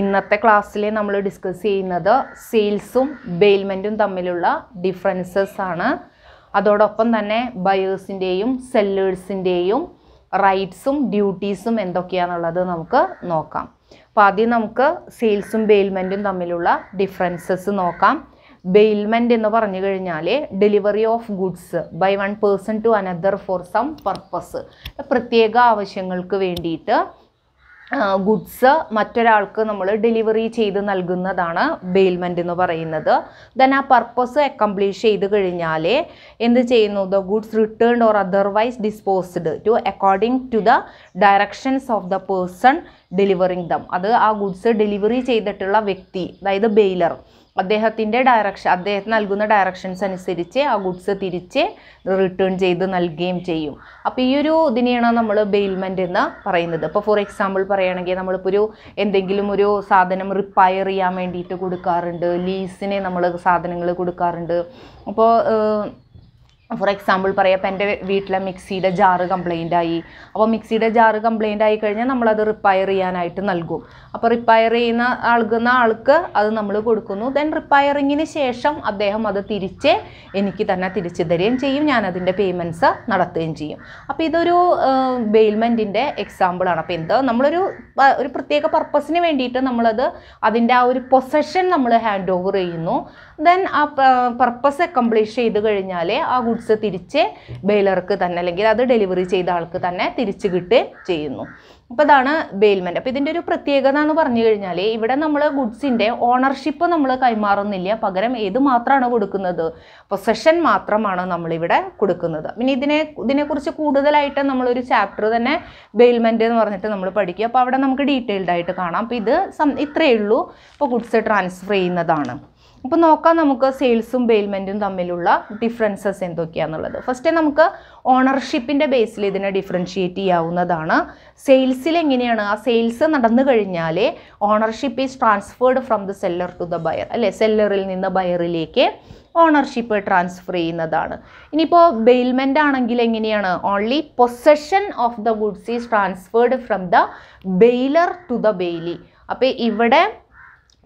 ഇന്നത്തെ ക്ലാസ്സിൽ നമ്മൾ ഡിസ്കസ് ചെയ്യുന്നത് സെയിൽസും ബെയിൽമെന്റും തമ്മിലുള്ള ഡിഫറൻസസ് ആണ്. അതോടൊപ്പം തന്നെ ബയേഴ്സിന്റെയും സെല്ലേഴ്സിന്റെയും റൈറ്റ്സും ഡ്യൂട്ടീസും എന്തൊക്കെയാണുള്ളത് നമുക്ക് നോക്കാം. അപ്പോൾ ആദ്യം നമുക്ക് സെയിൽസും ബെയിൽമെന്റും തമ്മിലുള്ള ഡിഫറൻസസ് നോക്കാം. ബെയിൽമെന്റ് എന്ന് പറഞ്ഞു കഴിഞ്ഞാൽ delivery of goods by one person to another for some purpose പ്രത്യേക ആവശ്യങ്ങൾക്ക് വേണ്ടിയിട്ട് ഗുഡ്സ് മറ്റൊരാൾക്ക് നമ്മൾ ഡെലിവറി ചെയ്ത് നൽകുന്നതാണ് ബെയിൽമെന്റ് എന്ന് പറയുന്നത്. ദെൻ ആ പർപ്പസ് അക്കംപ്ലീഷ് ചെയ്ത് കഴിഞ്ഞാൽ എന്ത് ചെയ്യുന്നു? The goods return or otherwise disposed to according to the directions of the person delivering them അത് ആ ഗുഡ്സ് ഡെലിവറി ചെയ്തിട്ടുള്ള വ്യക്തി അതായത് ബെയിലർ. അദ്ദേഹത്തിന്റെ ഡയറക്ഷൻ അദ്ദേഹത്തിന് നൽകുന്ന ഡയറക്ഷൻസ് അനുസരിച്ച് ആ ഗുഡ്സ് തിരിച്ച് റിട്ടേൺ ചെയ്ത് നൽകുകയും ചെയ്യും. അപ്പോൾ ഈ ഒരു ഇതിനെയാണ് നമ്മൾ ബെയിൽമെന്റ് എന്ന് പറയുന്നത്. ഇപ്പോൾ ഫോർ എക്സാമ്പിൾ പറയുകയാണെങ്കിൽ നമ്മളിപ്പോൾ ഒരു എന്തെങ്കിലും ഒരു സാധനം റിപ്പയർ ചെയ്യാൻ വേണ്ടിയിട്ട് കൊടുക്കാറുണ്ട് ലീസിനെ നമ്മൾ സാധനങ്ങൾ കൊടുക്കാറുണ്ട്. അപ്പോൾ ഫോർ എക്സാമ്പിൾ പറയാം ഇപ്പം എന്റെ വീട്ടിലെ മിക്സിയുടെ ജാറ് കംപ്ലൈന്റ് ആയി. അപ്പോൾ മിക്സിയുടെ ജാറ് കംപ്ലൈന്റ് ആയി കഴിഞ്ഞാൽ നമ്മളത് റിപ്പയർ ചെയ്യാനായിട്ട് നൽകും. അപ്പോൾ റിപ്പയർ ചെയ്യുന്ന ആൾക്കുന്ന ആൾക്ക് അത് നമ്മൾ കൊടുക്കുന്നു. ദെൻ റിപ്പയറിങ്ങിന് ശേഷം അദ്ദേഹം അത് തിരിച്ച് എനിക്ക് തന്നെ തിരിച്ചു തരികയും ചെയ്യും. ഞാൻ അതിന്റെ പേയ്മെന്റ്സ് നടത്തുകയും ചെയ്യും. അപ്പോൾ ഇതൊരു ബെയിൽമെന്റിന്റെ എക്സാമ്പിളാണ് അപ്പോൾ എന്താ? നമ്മളൊരു ഒരു പ്രത്യേക പർപ്പസിന് വേണ്ടിയിട്ട് നമ്മളത് അതിന്റെ ആ ഒരു പൊസഷൻ നമ്മൾ ഹാൻഡ് ഓവർ ചെയ്യുന്നു. ദെൻ ആ പർപ്പസ് അക്കംപ്ലീഷ് ചെയ്ത് കഴിഞ്ഞാൽ ആ ഗുഡ്സ് തിരിച്ച് ബെയിലർക്ക് തന്നെ അല്ലെങ്കിൽ അത് ഡെലിവറി ചെയ്ത ആൾക്ക് തന്നെ തിരിച്ച് കിട്ടുകയും ചെയ്യുന്നു. അപ്പോൾ അതാണ് ബെയിൽമെന്റ് അപ്പോൾ ഇതിന്റെ ഒരു പ്രത്യേകത എന്ന് പറഞ്ഞു കഴിഞ്ഞാൽ ഇവിടെ നമ്മൾ ഗുഡ്സിന്റെ ഓണർഷിപ്പ് നമ്മൾ കൈമാറുന്നില്ല. പകരം ഏത് മാത്രമാണ് കൊടുക്കുന്നത്? പൊസഷൻ മാത്രമാണ് നമ്മളിവിടെ കൊടുക്കുന്നത്. പിന്നെ ഇതിനെ ഇതിനെക്കുറിച്ച് കൂടുതലായിട്ട് നമ്മളൊരു ചാപ്റ്റർ തന്നെ ബെയിൽമെന്റ് എന്ന് പറഞ്ഞിട്ട് നമ്മൾ പഠിക്കുക. അപ്പോൾ അവിടെ നമുക്ക് ഡീറ്റെയിൽഡ് ആയിട്ട് കാണാം. അപ്പോൾ ഇത് സം ഇത്രയേ ഉള്ളൂ. ഇപ്പോൾ ഗുഡ്സ് ട്രാൻസ്ഫർ ചെയ്യുന്നതാണ്. അപ്പോൾ നോക്കാം നമുക്ക് സെയിൽസും ബെയിൽമെന്റും തമ്മിലുള്ള ഡിഫറൻസസ് എന്തൊക്കെയാണെന്നുള്ളത് ഫസ്റ്റ് നമുക്ക് ഓണർഷിപ്പിന്റെ ബേസിൽ ഇതിനെ ഡിഫറൻഷിയേറ്റ് ചെയ്യാവുന്നതാണ്. സെയിൽസിൽ എങ്ങനെയാണ്? ആ സെയിൽസ് നടന്നു കഴിഞ്ഞാലേ ownership is transferred from the seller to the buyer അല്ലേ? സെല്ലറിൽ നിന്ന് ബയറിലേക്ക് ഓണർഷിപ്പ് ട്രാൻസ്ഫർ ചെയ്യുന്നതാണ്. ഇനിയിപ്പോൾ ബെയിൽമെന്റ് ആണെങ്കിൽ എങ്ങനെയാണ്? Only possession of the goods is transferred from the bailor to the bailee അപ്പോൾ ഇവിടെ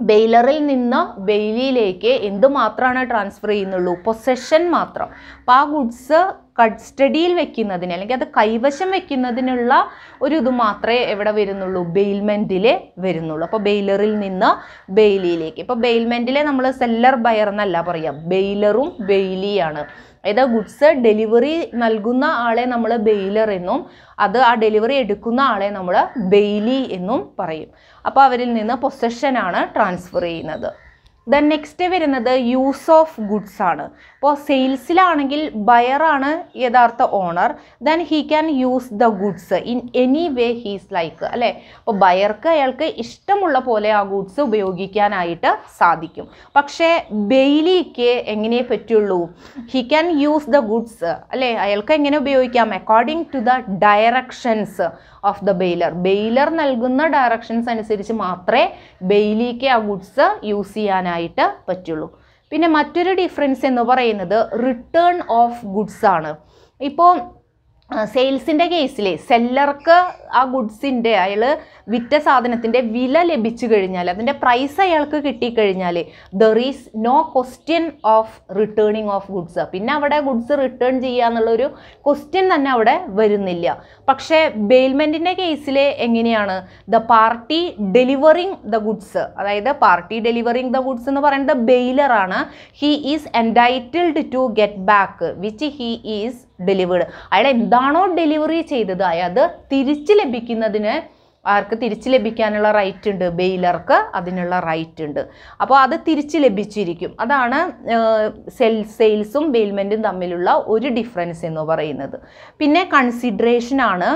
ബെയിലറിൽ നിന്ന് ബെയിലിയിലേക്ക് എന്തുമാത്രമാണ് ട്രാൻസ്ഫർ ചെയ്യുന്നുള്ളൂ? പൊസഷൻ മാത്രം. അപ്പോൾ ആ ഗുഡ്സ് കസ്റ്റഡിയിൽ വെക്കുന്നതിന് അല്ലെങ്കിൽ അത് കൈവശം വെക്കുന്നതിനുള്ള ഒരു ഇത് മാത്രമേ എവിടെ വരുന്നുള്ളൂ? ബെയിൽമെന്റിൽ വരുന്നുള്ളൂ. അപ്പോൾ ബെയിലറിൽ നിന്ന് ബെയിലിയിലേക്ക്. ഇപ്പോൾ ബെയിൽമെന്റിലെ നമ്മൾ സെല്ലർ ബയർ എന്നല്ല പറയാം. ബെയിലറും ബെയിലിയാണ്. അതായത് ഗുഡ്സ് ഡെലിവറി നൽകുന്ന ആളെ നമ്മൾ ബെയിലർ എന്നും അത് ആ ഡെലിവറി എടുക്കുന്ന ആളെ നമ്മൾ ബെയിലി എന്നും പറയും. അപ്പോൾ അവരിൽ നിന്ന് പൊസഷനാണ് ട്രാൻസ്ഫർ ചെയ്യുന്നത്. ദെൻ നെക്സ്റ്റ് വരുന്നത് യൂസ് ഓഫ് ഗുഡ്സ് ആണ്. ഇപ്പോൾ സെയിൽസിലാണെങ്കിൽ ബയറാണ് യഥാർത്ഥ owner then he can use the goods in any way he's like അല്ലേ? അപ്പോൾ ബയർക്ക് അയാൾക്ക് ഇഷ്ടമുള്ള പോലെ ആ ഗുഡ്സ് ഉപയോഗിക്കാനായിട്ട് സാധിക്കും. പക്ഷേ ബെയിലിക്ക് എങ്ങനെ പറ്റുള്ളൂ? He can use the goods അല്ലേ? അയാൾക്ക് എങ്ങനെ ഉപയോഗിക്കാം? According to the directions of the bailor bailor നൽകുന്ന ഡയറക്ഷൻസ് അനുസരിച്ച് മാത്രമേ ബെയിലിക്ക് ആ ഗുഡ്സ് യൂസ് ചെയ്യാനായിട്ട് പറ്റുള്ളൂ. പിന്നെ മറ്റൊരു ഡിഫറൻസ് എന്ന് പറയുന്നത് റിട്ടേൺ ഓഫ് ഗുഡ്സ് ആണ്. ഇപ്പോൾ സെയിൽസിന്റെ കേസിൽ സെല്ലർക്ക് ആ ഗുഡ്സിന്റെ അയാൾ വിറ്റ സാധനത്തിന്റെ വില ലഭിച്ചു കഴിഞ്ഞാൽ അതിന്റെ പ്രൈസ് അയാൾക്ക് കിട്ടിക്കഴിഞ്ഞാൽ there is no question of returning of goods പിന്നെ അവിടെ ഗുഡ്സ് റിട്ടേൺ ചെയ്യുക എന്നുള്ളൊരു ക്വസ്റ്റ്യൻ തന്നെ അവിടെ വരുന്നില്ല. പക്ഷേ ബെയിൽമെന്റിന്റെ കേസിൽ എങ്ങനെയാണ്? The party delivering the goods അതായത് പാർട്ടി ഡെലിവറിങ് ദ ഗുഡ്സ് എന്ന് പറയുന്നത് ബെയിലറാണ് he is entitled to get back which he is delivered അയാൾ എന്താണോ ഡെലിവറി ചെയ്തത്? അത് തിരിച്ച് ലഭിക്കുന്നതിന് ആർക്ക് തിരിച്ച് ലഭിക്കാനുള്ള റൈറ്റ് ഉണ്ട്. ബെയിലർക്ക് അതിനുള്ള റൈറ്റ് ഉണ്ട്. അപ്പോൾ അത് തിരിച്ച് ലഭിച്ചിരിക്കും. അതാണ് സെൽ സെയിൽസും ബെയിൽമെന്റും തമ്മിലുള്ള ഒരു ഡിഫറൻസ് എന്ന് പറയുന്നത്. പിന്നെ കൺസിഡറേഷൻ ആണ്.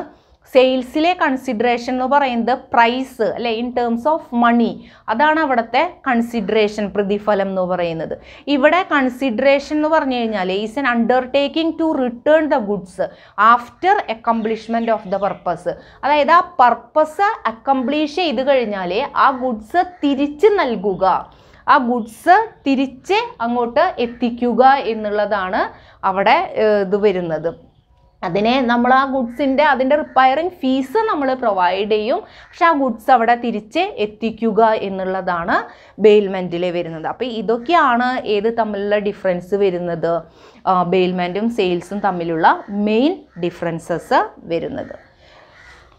സെയിൽസിലെ കൺസിഡറേഷൻ എന്ന് പറയുന്നത് പ്രൈസ് അല്ലെ ഇൻ ടേംസ് ഓഫ് മണി അതാണ് അവിടുത്തെ കൺസിഡറേഷൻ പ്രതിഫലം എന്ന് പറയുന്നത്. ഇവിടെ കൺസിഡറേഷൻ എന്ന് പറഞ്ഞു കഴിഞ്ഞാൽ is an undertaking to return the goods after accomplishment of the purpose അതായത് ആ പർപ്പസ് അക്കംപ്ലീഷ് ചെയ്ത് കഴിഞ്ഞാൽ ആ ഗുഡ്സ് തിരിച്ച് നൽകുക. ആ ഗുഡ്സ് തിരിച്ച് അങ്ങോട്ട് എത്തിക്കുക എന്നുള്ളതാണ് അവിടെ ഇത് വരുന്നത്. അതിനെ നമ്മൾ ആ ഗുഡ്സിന്റെ അതിന്റെ റിപ്പയറിങ് ഫീസ് നമ്മൾ പ്രൊവൈഡ് ചെയ്യും. പക്ഷെ ആ ഗുഡ്സ് അവിടെ തിരിച്ച് എത്തിക്കുക എന്നുള്ളതാണ് ബെയിൽമെന്റിൽ വരുന്നത്. അപ്പോൾ ഇതൊക്കെയാണ് ഏത് തമ്മിലുള്ള ഡിഫറൻസ് വരുന്നത്? ബെയിൽമെന്റും സെയിൽസും തമ്മിലുള്ള മെയിൻ ഡിഫറൻസസ് വരുന്നത്.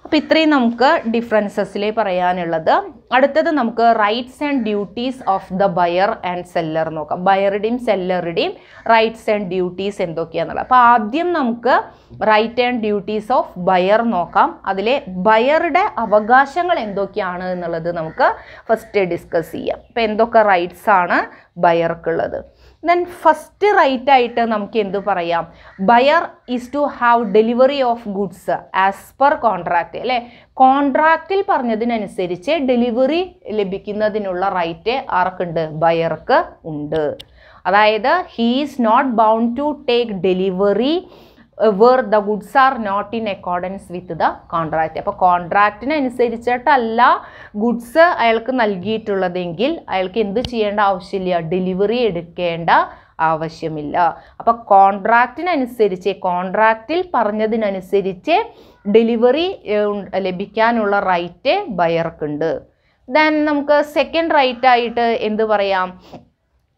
അപ്പോൾ ഇത്രയും നമുക്ക് ഡിഫറൻസസിലേ പറയാനുള്ളത്. അടുത്തത് നമുക്ക് rights and duties of the buyer and seller നോക്കാം. ബയറുടെയും സെല്ലറുടെയും റൈറ്റ്സ് ആൻഡ് ഡ്യൂട്ടീസ് എന്തൊക്കെയാണെന്നുള്ളത് അപ്പോൾ ആദ്യം നമുക്ക് right and duties of buyer നോക്കാം. അതിലെ ബയറുടെ അവകാശങ്ങൾ എന്തൊക്കെയാണ് എന്നുള്ളത് നമുക്ക് ഫസ്റ്റ് ഡിസ്കസ് ചെയ്യാം. അപ്പോൾ എന്തൊക്കെ റൈറ്റ്സ് ആണ് ബയർക്കുള്ളത് ദെൻ ഫസ്റ്റ് റൈറ്റ് ആയിട്ട് നമുക്ക് എന്ത് പറയാം? Buyer is to have delivery of goods as per contract അല്ലേ? കോൺട്രാക്റ്റിൽ പറഞ്ഞതിനനുസരിച്ച് ഡെലിവറി ലഭിക്കുന്നതിനുള്ള റൈറ്റ് ആർക്കുണ്ട്? ബയർക്ക് ഉണ്ട്. അതായത് he is not bound to take delivery where the goods are not in accordance with the contract അപ്പോൾ കോൺട്രാക്റ്റിനനുസരിച്ചിട്ടല്ല ഗുഡ്സ് അയാൾക്ക് നൽകിയിട്ടുള്ളതെങ്കിൽ അയാൾക്ക് എന്ത് ചെയ്യേണ്ട ആവശ്യമില്ല ഡെലിവറി എടുക്കേണ്ട ആവശ്യമില്ല. അപ്പോൾ കോൺട്രാക്റ്റിനനുസരിച്ച് കോൺട്രാക്റ്റിൽ പറഞ്ഞതിനനുസരിച്ച് ഡെലിവറി ലഭിക്കാനുള്ള റൈറ്റ് ബയർക്കുണ്ട്. ദെൻ നമുക്ക് സെക്കൻഡ് റൈറ്റ് ആയിട്ട് എന്ത് പറയാം?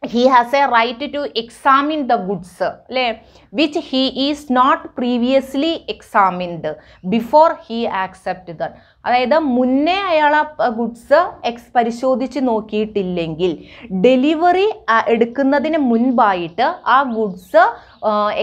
He has a right to examine the goods അല്ലേ which he is not previously examined before he accept the അതായത് മുന്നേ അയാൾ ആ ഗുഡ്സ് എക്സ് പരിശോധിച്ച് നോക്കിയിട്ടില്ലെങ്കിൽ ഡെലിവറി എടുക്കുന്നതിന് മുൻപായിട്ട് ആ ഗുഡ്സ്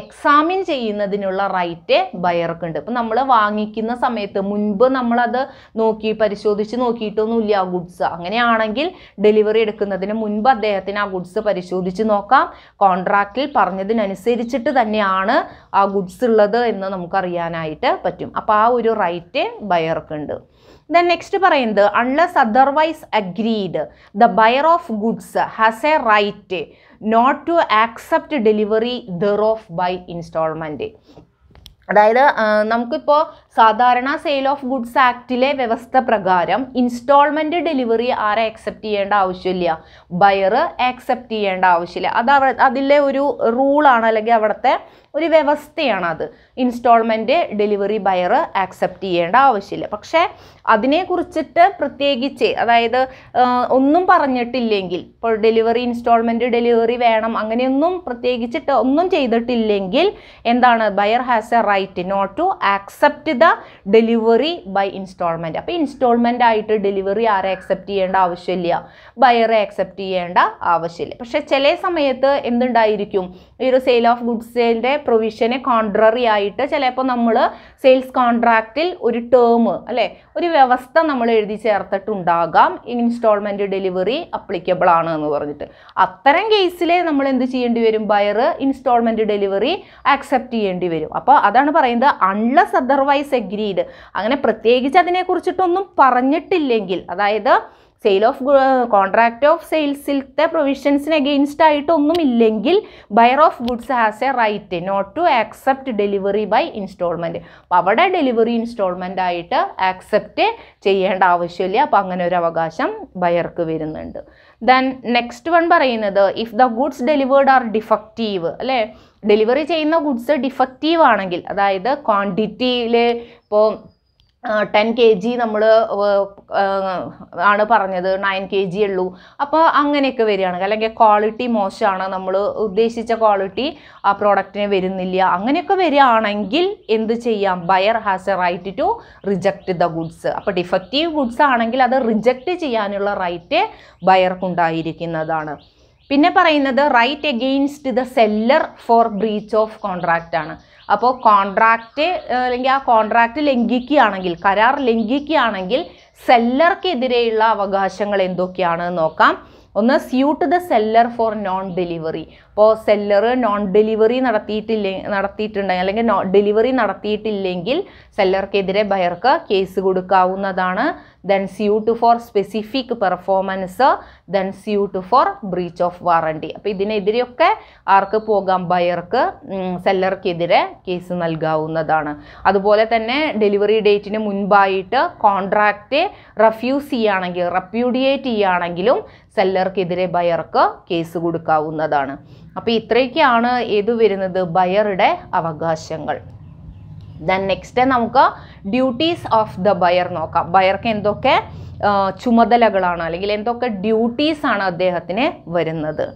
എക്സാമിൻ ചെയ്യുന്നതിനുള്ള റൈറ്റ് ബയർക്കുണ്ട് ഇപ്പം നമ്മൾ വാങ്ങിക്കുന്ന സമയത്ത് മുൻപ് നമ്മളത് നോക്കി പരിശോധിച്ച് നോക്കിയിട്ടൊന്നുമില്ല ആ ഗുഡ്സ് അങ്ങനെയാണെങ്കിൽ ഡെലിവറി എടുക്കുന്നതിന് മുൻപ് അദ്ദേഹത്തിന് ആ ഗുഡ്സ് പരിശോധിച്ച് നോക്കാം. കോൺട്രാക്റ്റിൽ പറഞ്ഞതിനനുസരിച്ചിട്ട് തന്നെയാണ് ആ ഗുഡ്സ് ഉള്ളത് എന്ന് നമുക്കറിയാനായിട്ട് പറ്റും. അപ്പോൾ ആ ഒരു റൈറ്റ് ബയർക്കുണ്ട് ദെൻ നെക്സ്റ്റ് പറയുന്നത് unless otherwise agreed the buyer of goods has a right not to accept delivery thereof by instalment അതായത് നമുക്കിപ്പോൾ സാധാരണ സെയിൽ ഓഫ് ഗുഡ്സ് ആക്ടിലെ വ്യവസ്ഥ പ്രകാരം ഇൻസ്റ്റാൾമെന്റ് ഡെലിവറി ആരെ അക്സെപ്റ്റ് ചെയ്യേണ്ട ആവശ്യമില്ല. ബയർ ആക്സെപ്റ്റ് ചെയ്യേണ്ട ആവശ്യമില്ല. അത് അവ അതിലെ ഒരു റൂളാണ് അല്ലെങ്കിൽ അവിടുത്തെ ഒരു വ്യവസ്ഥയാണ് അത്. ഇൻസ്റ്റാൾമെന്റ് ഡെലിവറി ബയർ ആക്സെപ്റ്റ് ചെയ്യേണ്ട ആവശ്യമില്ല. പക്ഷേ അതിനെക്കുറിച്ചിട്ട് പ്രത്യേകിച്ച് അതായത് ഒന്നും പറഞ്ഞിട്ടില്ലെങ്കിൽ ഇപ്പോൾ ഡെലിവറി ഇൻസ്റ്റാൾമെന്റ് ഡെലിവറി വേണം അങ്ങനെയൊന്നും പ്രത്യേകിച്ചിട്ട് ഒന്നും ചെയ്തിട്ടില്ലെങ്കിൽ എന്താണ്? Buyer has a right not to accept the delivery by instalment അപ്പോൾ ഇൻസ്റ്റാൾമെന്റ് ആയിട്ട് ഡെലിവറി ആരെ അക്സെപ്റ്റ് ചെയ്യേണ്ട ആവശ്യമില്ല. ബയറെ അക്സെപ്റ്റ് ചെയ്യേണ്ട ആവശ്യമില്ല. പക്ഷെ ചില സമയത്ത് എന്തുണ്ടായിരിക്കും? ഈ ഒരു സെയിൽ ഓഫ് ഗുഡ്സിന്റെ പ്രൊവിഷനെ കോൺട്രറി ആയിട്ട് ചിലപ്പോൾ നമ്മൾ സെയിൽസ് കോൺട്രാക്റ്റിൽ ഒരു ടേം അല്ലേ? ഒരു വ്യവസ്ഥ നമ്മൾ എഴുതി ചേർത്തിട്ടുണ്ടാകാം. ഇൻസ്റ്റാൾമെന്റ് ഡെലിവറി അപ്ലിക്കബിൾ ആണ് എന്ന് പറഞ്ഞിട്ട്. അത്തരം കേസിൽ നമ്മൾ എന്ത് ചെയ്യേണ്ടി വരും? ബയർ ഇൻസ്റ്റാൾമെന്റ് ഡെലിവറി അക്സെപ്റ്റ് ചെയ്യേണ്ടി വരും. അപ്പോൾ അതാണ് പറയുന്നത് അൺലെസ് അതർവൈസ് എഗ്രീഡ് അങ്ങനെ പ്രത്യേകിച്ച് അതിനെക്കുറിച്ചിട്ടൊന്നും പറഞ്ഞിട്ടില്ലെങ്കിൽ അതായത് സെയിൽ ഓഫ് കോൺട്രാക്ട് ഓഫ് സെയിൽസിലത്തെ പ്രൊവിഷൻസിന് അഗെയിൻസ്റ്റ് ആയിട്ടൊന്നും ഇല്ലെങ്കിൽ buyer of goods has a right not to accept delivery by instalment അപ്പോൾ അവിടെ ഡെലിവറി ഇൻസ്റ്റാൾമെന്റ് ആയിട്ട് ആക്സെപ്റ്റ് ചെയ്യേണ്ട ആവശ്യമില്ല. അപ്പോൾ അങ്ങനെ ഒരു അവകാശം ബയർക്ക് വരുന്നുണ്ട്. ദെൻ നെക്സ്റ്റ് വൺ പറയുന്നത് if the goods delivered are defective അല്ലേ? ഡെലിവറി ചെയ്യുന്ന ഗുഡ്സ് ഡിഫക്റ്റീവ് ആണെങ്കിൽ അതായത് ക്വാണ്ടിറ്റിയിൽ ഇപ്പോൾ ടെൻ കെ ജി നമ്മൾ ആണ് പറഞ്ഞത് നയൻ കെ ജി ഉള്ളൂ. അപ്പോൾ അങ്ങനെയൊക്കെ വരികയാണെങ്കിൽ അല്ലെങ്കിൽ ക്വാളിറ്റി മോശമാണ് നമ്മൾ ഉദ്ദേശിച്ച ക്വാളിറ്റി ആ പ്രോഡക്റ്റിന് വരുന്നില്ല. അങ്ങനെയൊക്കെ വരികയാണെങ്കിൽ എന്ത് ചെയ്യാം? Buyer has a right to reject the goods അപ്പോൾ ഡിഫക്റ്റീവ് ഗുഡ്സ് ആണെങ്കിൽ അത് റിജക്റ്റ് ചെയ്യാനുള്ള റൈറ്റ് ബയർക്കുണ്ടായിരിക്കുന്നതാണ് പിന്നെ പറയുന്നത് right against the seller for breach of contract ആണ്. അപ്പോൾ കോൺട്രാക്റ്റ് അല്ലെങ്കിൽ ആ കോൺട്രാക്റ്റ് ലംഘിക്കുകയാണെങ്കിൽ കരാർ ലംഘിക്കുകയാണെങ്കിൽ സെല്ലർക്കെതിരെയുള്ള അവകാശങ്ങൾ എന്തൊക്കെയാണ് നോക്കാം. ഒന്ന് suit the seller for non delivery അപ്പോൾ സെല്ലർ നോൺ ഡെലിവറി നടത്തിയിട്ടില്ലേ നടത്തിയിട്ടുണ്ടെങ്കിൽ അല്ലെങ്കിൽ ഡെലിവറി നടത്തിയിട്ടില്ലെങ്കിൽ സെല്ലർക്കെതിരെ ബയർക്ക് കേസ് കൊടുക്കാവുന്നതാണ്. Then suit for specific performance then suit for breach of warranty അപ്പോൾ ഇതിനെതിരെയൊക്കെ ആർക്ക് പോകാം? ബയർക്ക് സെല്ലർക്കെതിരെ കേസ് നൽകാവുന്നതാണ്. അതുപോലെ തന്നെ ഡെലിവറി ഡേറ്റിന് മുൻപായിട്ട് കോൺട്രാക്റ്റ് റഫ്യൂസ് ചെയ്യുകയാണെങ്കിൽ റെപ്യൂഡിയേറ്റ് ചെയ്യുകയാണെങ്കിലും സെല്ലർക്കെതിരെ ബയർക്ക് കേസ് കൊടുക്കാവുന്നതാണ്. അപ്പോൾ ഇത്രയൊക്കെയാണ് ഏത് വരുന്നത് ബയറുടെ അവകാശങ്ങൾ. ദെൻ നെക്സ്റ്റ് നമുക്ക് ഡ്യൂട്ടീസ് ഓഫ് ദ ബയർ നോക്കാം. ബയർക്ക് എന്തൊക്കെ ചുമതലകളാണ് അല്ലെങ്കിൽ എന്തൊക്കെ ഡ്യൂട്ടീസ് ആണ് അദ്ദേഹത്തിന് വരുന്നത്.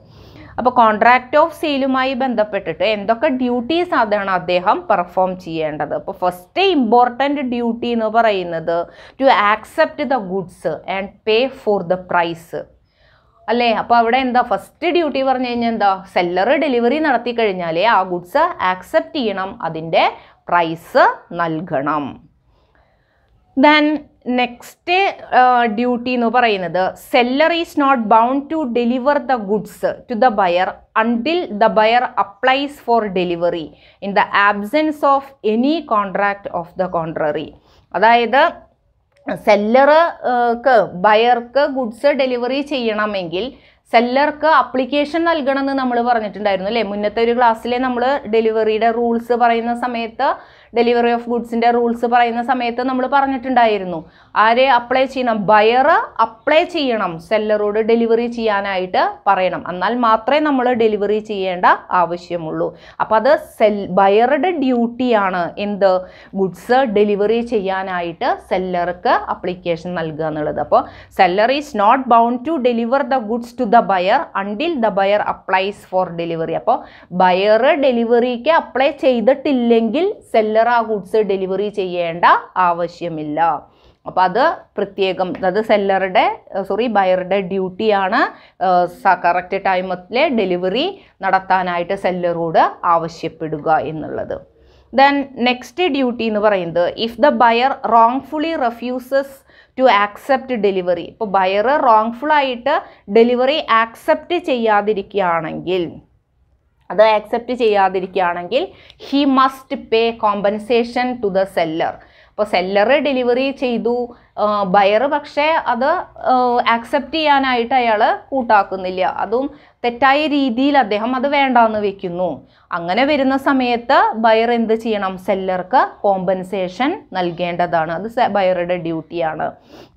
അപ്പോൾ കോൺട്രാക്ട് ഓഫ് സെയിലുമായി ബന്ധപ്പെട്ടിട്ട് എന്തൊക്കെ ഡ്യൂട്ടീസ് അതാണ് അദ്ദേഹം പെർഫോം ചെയ്യേണ്ടത്. അപ്പോൾ ഫസ്റ്റ് ഇമ്പോർട്ടന്റ് ഡ്യൂട്ടി എന്ന് പറയുന്നത് to accept the goods and pay for the price അല്ലേ? അപ്പോൾ അവിടെ എന്താ? ഫസ്റ്റ് ഡ്യൂട്ടി പറഞ്ഞു കഴിഞ്ഞാൽ എന്താ? സെല്ലർ ഡെലിവറി നടത്തി കഴിഞ്ഞാലേ ആ ഗുഡ്സ് ആക്സെപ്റ്റ് ചെയ്യണം. അതിന്റെ പ്രൈസ് നൽകണം. ദെൻ നെക്സ്റ്റ് ഡ്യൂട്ടി എന്ന് പറയുന്നത് seller is not bound to deliver the goods to the buyer until the buyer applies for delivery in the absence of any contract of the contrary അതായത് സെല്ലർക്ക് ബയർക്ക് goods delivery ചെയ്യണമെങ്കിൽ സെല്ലർക്ക് application നൽകണമെന്ന് നമ്മൾ പറഞ്ഞിട്ടുണ്ടായിരുന്നു അല്ലേ? മുന്നത്തെ ഒരു ക്ലാസ്സിലെ നമ്മൾ ഡെലിവറിയുടെ റൂൾസ് പറയുന്ന സമയത്ത് ഡെലിവറി ഓഫ് ഗുഡ്സിന്റെ റൂൾസ് പറയുന്ന സമയത്ത് നമ്മൾ പറഞ്ഞിട്ടുണ്ടായിരുന്നു. ആരെ അപ്ലൈ ചെയ്യണം? ബയർ അപ്ലൈ ചെയ്യണം. സെല്ലറോട് ഡെലിവറി ചെയ്യാനായിട്ട് പറയണം. എന്നാൽ മാത്രമേ നമ്മൾ ഡെലിവറി ചെയ്യേണ്ട ആവശ്യമുള്ളൂ. അപ്പോൾ അത് സെൽ ബയറുടെ ഡ്യൂട്ടിയാണ്. എന്ത്? ഗുഡ്സ് ഡെലിവറി ചെയ്യാനായിട്ട് സെല്ലർക്ക് അപ്ലിക്കേഷൻ നൽകുക എന്നുള്ളത്. അപ്പോൾ seller is not bound to deliver the goods to the buyer until the buyer applies for delivery. അപ്പോൾ ബയർ ഡെലിവറിക്ക് അപ്ലൈ ചെയ്തിട്ടില്ലെങ്കിൽ സെല്ലർ ആ ഗുഡ്സ് ഡെലിവറി ചെയ്യേണ്ട ആവശ്യമില്ല. അപ്പോൾ അത് പ്രത്യേകം അത് സെല്ലറുടെ സോറി ബയറുടെ ഡ്യൂട്ടിയാണ് കറക്റ്റ് ടൈമിലെ ഡെലിവറി നടത്താനായിട്ട് സെല്ലറോട് ആവശ്യപ്പെടുക എന്നുള്ളത്. ദെൻ നെക്സ്റ്റ് ഡ്യൂട്ടി എന്ന് പറയുന്നത് if the buyer wrongfully refuses to accept delivery ഇപ്പോൾ ബയർ റോങ്ഫുൾ ആയിട്ട് ഡെലിവറി ആക്സെപ്റ്റ് ചെയ്യാതിരിക്കുകയാണെങ്കിൽ അത് accept ചെയ്യാതിരിക്കുകയാണെങ്കിൽ he must pay compensation to the seller അപ്പോൾ സെല്ലർ ഡെലിവറി ചെയ്തു. ബയർ പക്ഷേ അത് ആക്സെപ്റ്റ് ചെയ്യാനായിട്ട് അയാൾ കൂട്ടാക്കുന്നില്ല. അതും തെറ്റായ രീതിയിൽ അദ്ദേഹം അത് വേണ്ടാന്ന് വെക്കുന്നു. അങ്ങനെ വരുന്ന സമയത്ത് ബയർ എന്ത് ചെയ്യണം? സെല്ലർക്ക് കോമ്പൻസേഷൻ നൽകേണ്ടതാണ്. അത് ബയറുടെ ഡ്യൂട്ടിയാണ്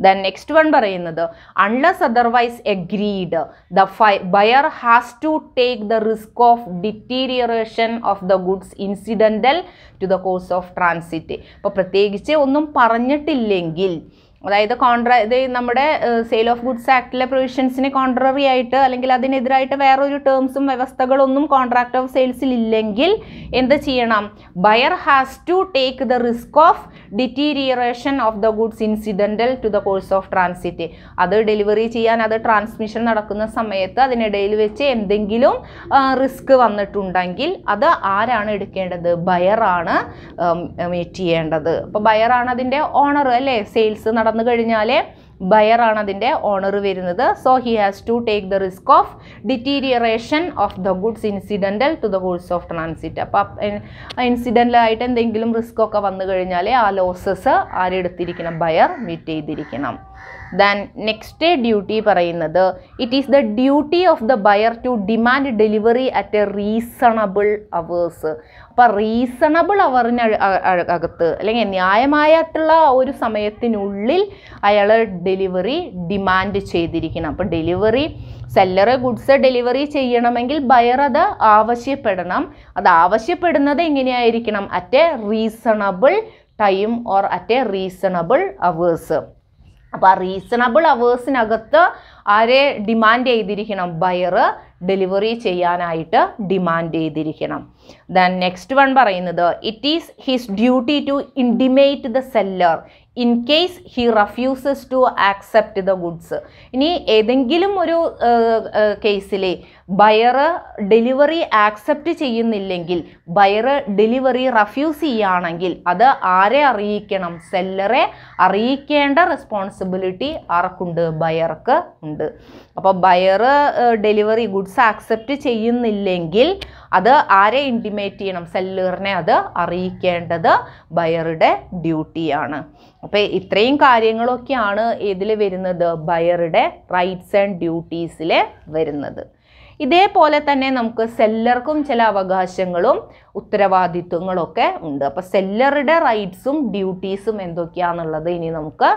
ദെൻ നെക്സ്റ്റ് വൺ പറയുന്നത് unless otherwise agreed the buyer has to take the risk of deterioration of the goods incidental to the course of transit ഇപ്പോൾ പ്രത്യേകിച്ച് ഒന്നും പറഞ്ഞിട്ടില്ലെങ്കിൽ അതായത് കോൺട്രാ ഇത് നമ്മുടെ സെയിൽ ഓഫ് ഗുഡ്സ് ആക്ടിലെ പ്രൊവിഷൻസിന് കോൺട്രറി ആയിട്ട് അല്ലെങ്കിൽ അതിനെതിരായിട്ട് വേറൊരു ടേംസും വ്യവസ്ഥകളൊന്നും കോൺട്രാക്ട് ഓഫ് സെയിൽസിൽ ഇല്ലെങ്കിൽ എന്ത് ചെയ്യണം? Buyer has to take the risk of deterioration of the goods incidental to the course of transit അത് ഡെലിവറി ചെയ്യാൻ അത് ട്രാൻസ്മിഷൻ നടക്കുന്ന സമയത്ത് അതിനിടയിൽ വെച്ച് എന്തെങ്കിലും റിസ്ക് വന്നിട്ടുണ്ടെങ്കിൽ അത് ആരാണ് എടുക്കേണ്ടത്? ബയറാണ് മീറ്റ് ചെയ്യേണ്ടത്. അപ്പോൾ ബയറാണ് അതിന്റെ ഓണർ അല്ലേ? സെയിൽസ് നടന്നു കഴിഞ്ഞാൽ ബയറാണ് അതിന്റെ ഓണർ വരുന്നത്. So he has to take the risk of deterioration of the goods incidental to the goods of transit അപ്പോൾ ഇൻസിഡന്റലായിട്ട് എന്തെങ്കിലും റിസ്ക് ഒക്കെ വന്നു കഴിഞ്ഞാൽ ആ ലോസസ് ആരെടുത്തിരിക്കണം ബയർ മീറ്റ് ചെയ്തിരിക്കണം. ദാൻ നെക്സ്റ്റ് ഡേ ഡ്യൂട്ടി പറയുന്നത് it is the duty of the buyer to demand delivery at a reasonable hours അപ്പോൾ റീസണബിൾ അവറിന് അകത്ത് അല്ലെങ്കിൽ ന്യായമായിട്ടുള്ള ഒരു സമയത്തിനുള്ളിൽ അയാൾ ഡെലിവറി ഡിമാൻഡ് ചെയ്തിരിക്കണം. അപ്പോൾ ഡെലിവറി സെല്ലറ് ഗുഡ്സ് ഡെലിവറി ചെയ്യണമെങ്കിൽ ബയർ അത് ആവശ്യപ്പെടണം. അത് ആവശ്യപ്പെടുന്നത് എങ്ങനെയായിരിക്കണം? At a reasonable time or at a reasonable hours അപ്പോൾ ആ റീസണബിൾ അവേഴ്സിനകത്ത് ആരെ ഡിമാൻഡ് ചെയ്തിരിക്കണം? ബയർ ഡെലിവറി ചെയ്യാനായിട്ട് ഡിമാൻഡ് ചെയ്തിരിക്കണം. ദെൻ നെക്സ്റ്റ് വൺ പറയുന്നത് it is his duty to intimate the seller in case he refuses to accept the goods ഇനി ഏതെങ്കിലും ഒരു കേസിൽ ബയർ ഡെലിവറി ആക്സെപ്റ്റ് ചെയ്യുന്നില്ലെങ്കിൽ ബയർ ഡെലിവറി റഫ്യൂസ് ചെയ്യുകയാണെങ്കിൽ അത് ആരെ അറിയിക്കണം? സെല്ലറെ അറിയിക്കേണ്ട റെസ്പോൺസിബിലിറ്റി ആർക്കുണ്ട്? ബയർക്ക് ഉണ്ട്. അപ്പോൾ ബയർ ഡെലിവറി ഗുഡ്സ് ആക്സെപ്റ്റ് ചെയ്യുന്നില്ലെങ്കിൽ അത് ആരെ ഇന്റിമേറ്റ് ചെയ്യണം? സെല്ലറിനെ അത് അറിയിക്കേണ്ടത് ബയറുടെ ഡ്യൂട്ടിയാണ് അപ്പോൾ ഇത്രയും കാര്യങ്ങളൊക്കെയാണ് ഇതിൽ വരുന്നത്. ബയറുടെ റൈറ്റ്സ് ആൻഡ് ഡ്യൂട്ടീസിൽ വരുന്നത്. ഇതേപോലെ തന്നെ നമുക്ക് സെല്ലർക്കും ചില അവകാശങ്ങളും ഉത്തരവാദിത്വങ്ങളൊക്കെ ഉണ്ട്. അപ്പോൾ സെല്ലറുടെ റൈറ്റ്സും ഡ്യൂട്ടീസും എന്തൊക്കെയാണെന്നുള്ളത് ഇനി നമുക്ക്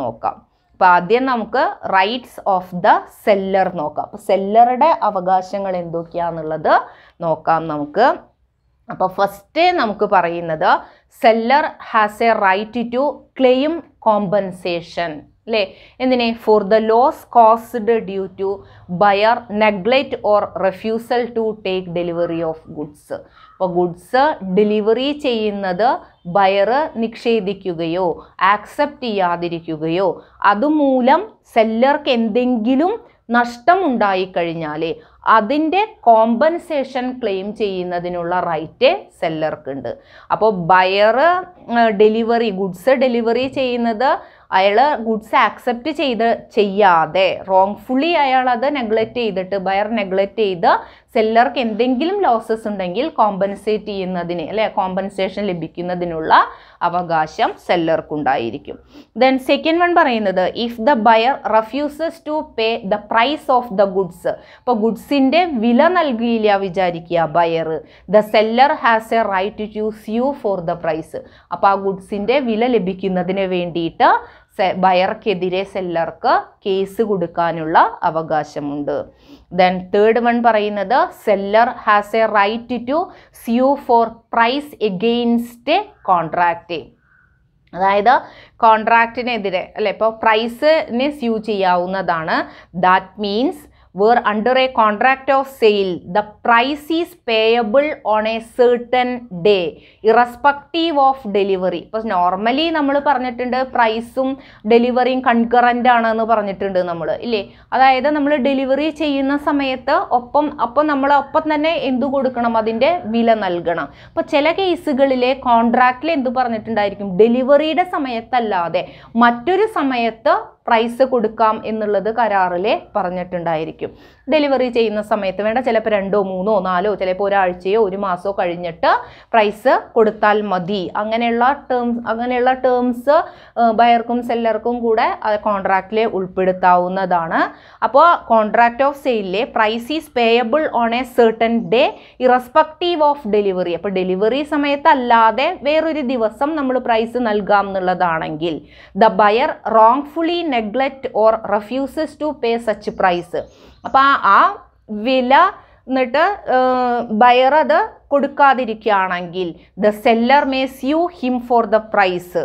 നോക്കാം. അപ്പോൾ ആദ്യം നമുക്ക് റൈറ്റ്സ് ഓഫ് ദ സെല്ലർ നോക്കാം. അപ്പോൾ സെല്ലറുടെ അവകാശങ്ങൾ എന്തൊക്കെയാണെന്നുള്ളത് നോക്കാം നമുക്ക്. അപ്പോൾ ഫസ്റ്റ് നമുക്ക് പറയുന്നത് seller has a right to claim compensation അല്ലേ എന്തിനെ? For the loss caused due to buyer neglect or refusal to take delivery of goods അപ്പോൾ ഗുഡ്സ് ഡെലിവറി ചെയ്യുന്നത് ബയർ നിക്ഷേപിക്കുകയോ ആക്സെപ്റ്റ് ചെയ്യാതിരിക്കുകയോ അതുമൂലം സെല്ലർക്ക് എന്തെങ്കിലും നഷ്ടമുണ്ടായിക്കഴിഞ്ഞാൽ അതിന്റെ കോമ്പൻസേഷൻ ക്ലെയിം ചെയ്യുന്നതിനുള്ള റൈറ്റ് സെല്ലർക്കുണ്ട് അപ്പോൾ ബയർ ഡെലിവറി ഗുഡ്സ് ഡെലിവറി ചെയ്യുന്നത് അയാൾ ഗുഡ്സ് ആക്സെപ്റ്റ് ചെയ്ത് ചെയ്യാതെ റോങ്ഫുള്ളി അയാൾ അത് നെഗ്ലക്റ്റ് ചെയ്തിട്ട് ബയർ നെഗ്ലക്റ്റ് ചെയ്ത് സെല്ലർക്ക് എന്തെങ്കിലും ലോസസ് ഉണ്ടെങ്കിൽ കോമ്പൻസേറ്റ് ചെയ്യുന്നതിന് അല്ലെ കോമ്പൻസേഷൻ ലഭിക്കുന്നതിനുള്ള അവകാശം സെല്ലർക്കുണ്ടായിരിക്കും ദെൻ സെക്കൻഡ് വൺ പറയുന്നത് if the buyer refuses to pay the price of the goods ഇപ്പോൾ ഗുഡ്സിന്റെ വില നൽകിയില്ല വിചാരിക്കുക buyer the seller has a right to choose you for the price അപ്പോൾ ആ ഗുഡ്സിന്റെ വില ലഭിക്കുന്നതിന് വേണ്ടിയിട്ട് ബയർക്കെതിരെ സെല്ലർക്ക് കേസ് കൊടുക്കാനുള്ള അവകാശമുണ്ട്. ദെൻ തേർഡ് വൺ പറയുന്നത് seller has a right to sue for price against contract അതായത് കോൺട്രാക്റ്റിനെതിരെ അല്ലെ ഇപ്പോൾ പ്രൈസിനെ സ്യൂ ചെയ്യാവുന്നതാണ്. That means where under a contract of sale the price is payable on a certain day irrespective of delivery ഇപ്പോൾ normally നമ്മൾ പറഞ്ഞിട്ടുണ്ട് പ്രൈസും ഡെലിവറിയും കൺകറന്റ് ആണെന്ന് പറഞ്ഞിട്ടുണ്ട് നമ്മൾ ഇല്ലേ? അതായത് നമ്മൾ ഡെലിവറി ചെയ്യുന്ന സമയത്ത് ഒപ്പം അപ്പം നമ്മൾ ഒപ്പം തന്നെ എന്തു കൊടുക്കണം? അതിന്റെ വില നൽകണം. അപ്പോൾ ചില കേസുകളിലെ കോൺട്രാക്റ്റിൽ എന്ത് പറഞ്ഞിട്ടുണ്ടായിരിക്കും? ഡെലിവറിയുടെ സമയത്തല്ലാതെ മറ്റൊരു സമയത്ത് പ്രൈസ് കൊടുക്കാം എന്നുള്ളത് കരാറിൽ പറഞ്ഞിട്ടുണ്ടായിരിക്കും. ഡെലിവറി ചെയ്യുന്ന സമയത്ത് വേണ്ട ചിലപ്പോൾ രണ്ടോ മൂന്നോ നാലോ ചിലപ്പോൾ ഒരാഴ്ചയോ ഒരു മാസമോ കഴിഞ്ഞിട്ട് പ്രൈസ് കൊടുത്താൽ മതി. അങ്ങനെയുള്ള ടേംസ് അങ്ങനെയുള്ള ടേംസ് ബയർക്കും സെല്ലർക്കും കൂടെ കോൺട്രാക്റ്റിൽ ഉൾപ്പെടുത്താവുന്നതാണ്. അപ്പോൾ contract of സെയിലിലെ price is payable on a certain day irrespective of delivery അപ്പോൾ ഡെലിവറി സമയത്തല്ലാതെ വേറൊരു ദിവസം നമ്മൾ പ്രൈസ് നൽകാം എന്നുള്ളതാണെങ്കിൽ the buyer wrongfully neglect or refuses to pay such price അപ്പോൾ ആ വില എന്നിട്ട് ബയർ അത് കൊടുക്കാതിരിക്കുകയാണെങ്കിൽ the seller may sue him for the price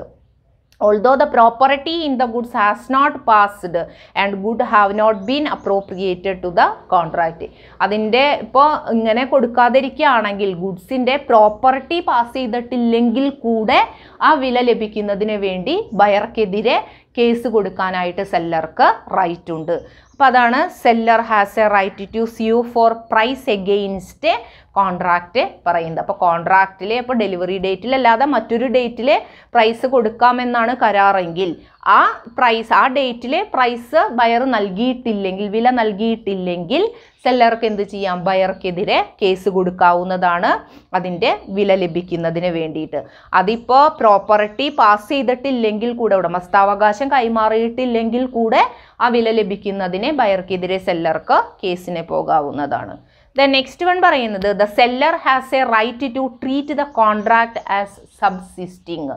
although the property in the goods has not passed and good have not been appropriated to the contract. അതിന്റെ ഇപ്പോൾ ഇങ്ങനെ കൊടുക്കാതിരിക്കുകയാണെങ്കിൽ ഗുഡ്സിന്റെ property pass ചെയ്തിട്ടില്ലെങ്കിൽ കൂടെ ആ വില ലഭിക്കുന്നതിന് വേണ്ടി ബയർക്കെതിരെ കേസ് കൊടുക്കാനായിട്ട് സെല്ലർക്ക് റൈറ്റ് ഉണ്ട്. അപ്പോൾ അതാണ് seller has a right to sue for price against contract പറയുന്നത്. അപ്പോൾ കോൺട്രാക്റ്റിലെ ഇപ്പോൾ ഡെലിവറി ഡേറ്റിലല്ലാതെ മറ്റൊരു ഡേറ്റിൽ പ്രൈസ് കൊടുക്കാമെന്നാണ് കരാറെങ്കിൽ ആ പ്രൈസ് ആ ഡേറ്റിൽ പ്രൈസ് ബയർ നൽകിയിട്ടില്ലെങ്കിൽ വില നൽകിയിട്ടില്ലെങ്കിൽ സെല്ലർക്ക് എന്ത് ചെയ്യാം? ബയർക്കെതിരെ കേസ് കൊടുക്കാവുന്നതാണ് അതിന്റെ വില ലഭിക്കുന്നതിന് വേണ്ടിയിട്ട്. അതിപ്പോൾ പ്രോപ്പർട്ടി പാസ് ചെയ്തിട്ടില്ലെങ്കിൽ കൂടെ ഉടമസ്ഥാവകാശം കൈമാറിയിട്ടില്ലെങ്കിൽ കൂടെ ആ വില ലഭിക്കുന്നതിന് ബയർക്കെതിരെ സെല്ലർക്ക് കേസിനെ പോകാവുന്നതാണ്. ദ നെക്സ്റ്റ് വൺ പറയുന്നത് the seller has a right to treat the contract as subsisting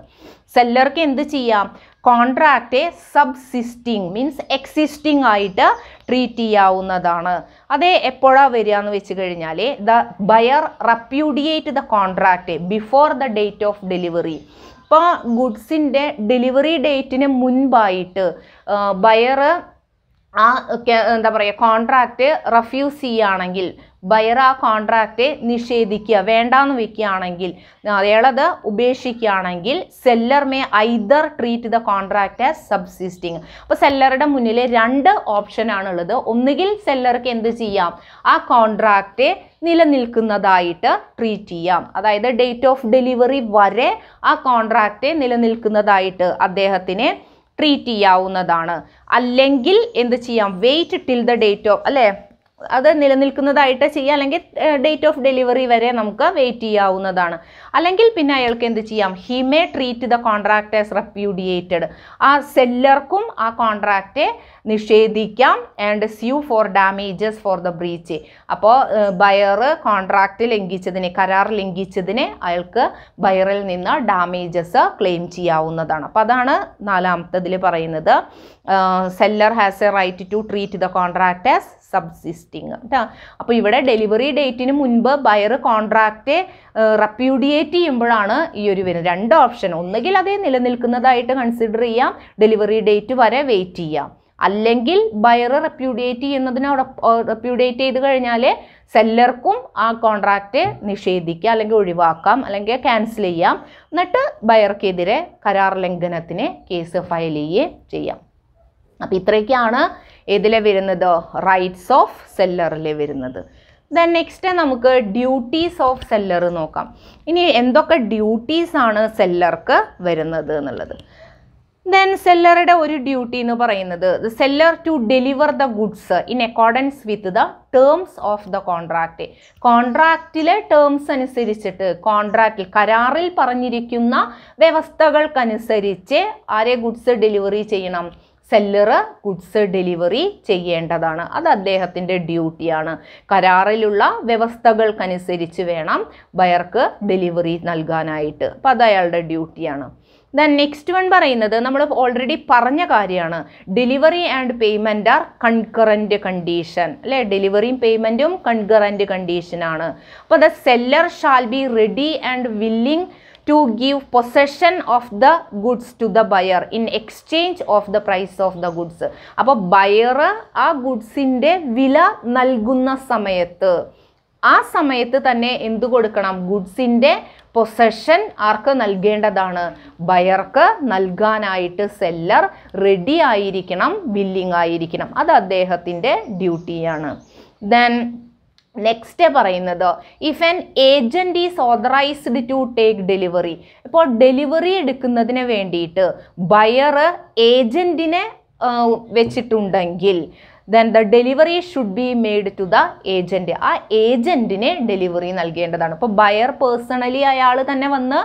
സെല്ലർക്ക് എന്ത് ചെയ്യാം? കോൺട്രാക്റ്റ് സബ്സിസ്റ്റിംഗ് മീൻസ് എക്സിസ്റ്റിംഗ് ആയിട്ട് ട്രീറ്റ് ചെയ്യാവുന്നതാണ്. അത് എപ്പോഴാണ് വരിക എന്ന് വെച്ച് കഴിഞ്ഞാൽ the buyer repudiate the contract before the date of delivery ഇപ്പോൾ ഗുഡ്സിന്റെ ഡെലിവറി ഡേറ്റിന് മുൻപായിട്ട് ബയർ ആ എന്താ പറയുക കോൺട്രാക്റ്റ് റെഫ്യൂസ് ചെയ്യുകയാണെങ്കിൽ ബയർ ആ കോൺട്രാക്റ്റ് നിഷേധിക്കുക വേണ്ടാന്ന് വെക്കുകയാണെങ്കിൽ അയാളത് ഉപേക്ഷിക്കുകയാണെങ്കിൽ seller may either treat the contract as subsisting അപ്പോൾ സെല്ലറുടെ മുന്നിൽ രണ്ട് ഓപ്ഷനാണുള്ളത് ഒന്നുകിൽ സെല്ലർക്ക് എന്ത് ചെയ്യാം? ആ കോൺട്രാക്റ്റ് നിലനിൽക്കുന്നതായിട്ട് ട്രീറ്റ് ചെയ്യാം. അതായത് ഡേറ്റ് ഓഫ് ഡെലിവറി വരെ ആ കോൺട്രാക്റ്റ് നിലനിൽക്കുന്നതായിട്ട് അദ്ദേഹത്തിന് ട്രീറ്റ് ചെയ്യാവുന്നതാണ്. അല്ലെങ്കിൽ എന്ത് ചെയ്യാം? Wait till the date of അല്ലേ? അത് നിലനിൽക്കുന്നതായിട്ട് ചെയ്യാം. അല്ലെങ്കിൽ ഡേറ്റ് ഓഫ് ഡെലിവറി വരെ നമുക്ക് വെയിറ്റ് ചെയ്യാവുന്നതാണ്. അല്ലെങ്കിൽ പിന്നെ അയാൾക്ക് എന്ത് ചെയ്യാം? He may treat the contract as repudiated ആ സെല്ലർക്കും ആ contract നിഷേധിക്കാം and sue for damages for the breach അപ്പോൾ ബയർ കോൺട്രാക്റ്റ് ലംഘിച്ചതിന് കരാർ ലംഘിച്ചതിന് അയാൾക്ക് ബയറിൽ നിന്ന് ഡാമേജസ് ക്ലെയിം ചെയ്യാവുന്നതാണ്. അപ്പോൾ അതാണ് നാലാമത്തതിൽ പറയുന്നത്. Seller has a right to treat the contract as subsisting കേട്ടോ അപ്പോൾ ഇവിടെ ഡെലിവറി ഡേറ്റിന് മുൻപ് ബയർ കോൺട്രാക്റ്റ് റെപ്യൂഡിയേറ്റ് ചെയ്യുമ്പോഴാണ് ഈ ഒരു വരുന്നത്. രണ്ട് ഓപ്ഷൻ ഒന്നുകിൽ അതേ നിലനിൽക്കുന്നതായിട്ട് കൺസിഡർ ചെയ്യാം. ഡെലിവറി ഡേറ്റ് വരെ വെയിറ്റ് ചെയ്യാം. അല്ലെങ്കിൽ ബയർ റെപ്യൂഡിയേറ്റ് ചെയ്യുന്നതിനോട് റെപ്യൂഡിയേറ്റ് ചെയ്ത് കഴിഞ്ഞാൽ സെല്ലർക്കും ആ കോൺട്രാക്റ്റ് നിഷേധിക്കാം അല്ലെങ്കിൽ ഒഴിവാക്കാം അല്ലെങ്കിൽ ക്യാൻസൽ ചെയ്യാം. എന്നിട്ട് ബയർക്കെതിരെ കരാർ ലംഘനത്തിന് കേസ് ഫയൽ ചെയ്യുകയും ചെയ്യാം. അപ്പം ഇത്രയൊക്കെയാണ് ഏതിലെ വരുന്നത് റൈറ്റ്സ് ഓഫ് സെല്ലറിൽ വരുന്നത്. ദെൻ നെക്സ്റ്റ് നമുക്ക് ഡ്യൂട്ടീസ് ഓഫ് സെല്ലർ നോക്കാം. ഇനി എന്തൊക്കെ ഡ്യൂട്ടീസ് ആണ് സെല്ലർക്ക് വരുന്നത് എന്നുള്ളത്. ദെൻ സെല്ലറുടെ ഒരു ഡ്യൂട്ടി എന്ന് പറയുന്നത് the seller to deliver the goods in accordance with the terms of the contract കോൺട്രാക്റ്റിലെ terms അനുസരിച്ചിട്ട് കോൺട്രാക്റ്റിൽ കരാറിൽ പറഞ്ഞിരിക്കുന്ന വ്യവസ്ഥകൾക്കനുസരിച്ച് ആരെ ഗുഡ്സ് ഡെലിവറി ചെയ്യണം? സെല്ലറ് ഗുഡ്സ് ഡെലിവറി ചെയ്യേണ്ടതാണ്. അത് അദ്ദേഹത്തിന്റെ ഡ്യൂട്ടിയാണ് കരാറിലുള്ള വ്യവസ്ഥകൾക്കനുസരിച്ച് വേണം ബയർക്ക് ഡെലിവറി നൽകാനായിട്ട്. അപ്പോൾ അത് അയാളുടെ ഡ്യൂട്ടിയാണ് ദെൻ നെക്സ്റ്റ് വൺ പറയുന്നത് നമ്മൾ ഓൾറെഡി പറഞ്ഞ കാര്യമാണ്. Delivery and payment are concurrent condition അല്ലേ? ഡെലിവറിയും പേയ്മെന്റും കൺകറന്റ് കണ്ടീഷനാണ് അപ്പോൾ the seller shall be ready and willing to give possession of the goods to the buyer in exchange of the price of the goods അപ്പോൾ buyer ആ ഗുഡ്സിന്റെ വില നൽകുന്ന സമയത്ത് ആ സമയത്ത് തന്നെ എന്തു കൊടുക്കണം? ഗുഡ്സിന്റെ പൊസഷൻ ആർക്ക് നൽകേണ്ടതാണ്? ബയർക്ക് നൽകാനായിട്ട് സെല്ലർ റെഡി ആയിരിക്കണം ബില്ലിംഗ് ആയിരിക്കണം. അത് അദ്ദേഹത്തിന്റെ ഡ്യൂട്ടിയാണ് ദെൻ നെക്സ്റ്റ് പറയുന്നത് if an agent is authorised to take delivery ഇപ്പോൾ ഡെലിവറി എടുക്കുന്നതിന് വേണ്ടിയിട്ട് ബയർ ഏജന്റിനെ വെച്ചിട്ടുണ്ടെങ്കിൽ then the delivery should be made to the agent ആ ഏജന്റിന് ഡെലിവറി നൽകേണ്ടതാണ്. ഇപ്പോൾ ബയർ പേഴ്സണലി അയാൾ തന്നെ വന്ന്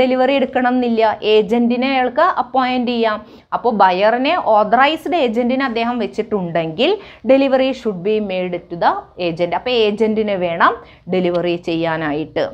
ഡെലിവറി എടുക്കണം എന്നില്ല ഏജന്റിനെ അയാൾക്ക് അപ്പോയിന്റ് ചെയ്യാം. അപ്പോൾ ബയറിനെ ഓതറൈസ്ഡ് ഏജന്റിനെ അദ്ദേഹം വെച്ചിട്ടുണ്ടെങ്കിൽ delivery should be made to the agent അപ്പോൾ ഏജന്റിന് വേണം ഡെലിവറി ചെയ്യാനായിട്ട്.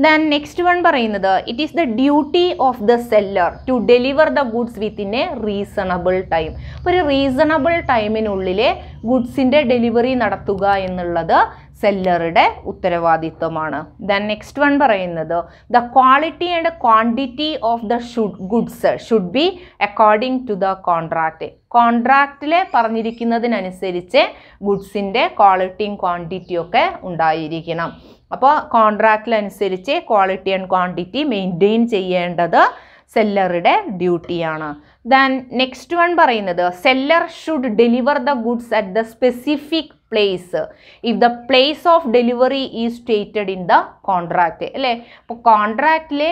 ദെൻ നെക്സ്റ്റ് വൺ പറയുന്നത് it is the duty of the seller to deliver the goods within a reasonable time ഒരു റീസണബിൾ ടൈമിനുള്ളിൽ ഗുഡ്സിന്റെ ഡെലിവറി നടത്തുക എന്നുള്ളത് സെല്ലറുടെ ഉത്തരവാദിത്വമാണ്. ദൻ നെക്സ്റ്റ് വൺ പറയുന്നത് the quality and quantity of the should goods should be according to the contract കോൺട്രാക്റ്റിൽ പറഞ്ഞിരിക്കുന്നതിനനുസരിച്ച് ഗുഡ്സിന്റെ ക്വാളിറ്റിയും ക്വാണ്ടിറ്റിയും ഒക്കെ ഉണ്ടായിരിക്കണം. അപ്പോൾ കോൺട്രാക്റ്റിലനുസരിച്ച് ക്വാളിറ്റി ആൻഡ് ക്വാണ്ടിറ്റി മെയിന്റെയിൻ ചെയ്യേണ്ടത് സെല്ലറുടെ ഡ്യൂട്ടിയാണ്. ദെൻ നെക്സ്റ്റ് വൺ പറയുന്നത് seller should deliver the goods at the specific place if the place of delivery is stated in the contract അല്ലേ? അപ്പോൾ കോൺട്രാക്റ്റിലെ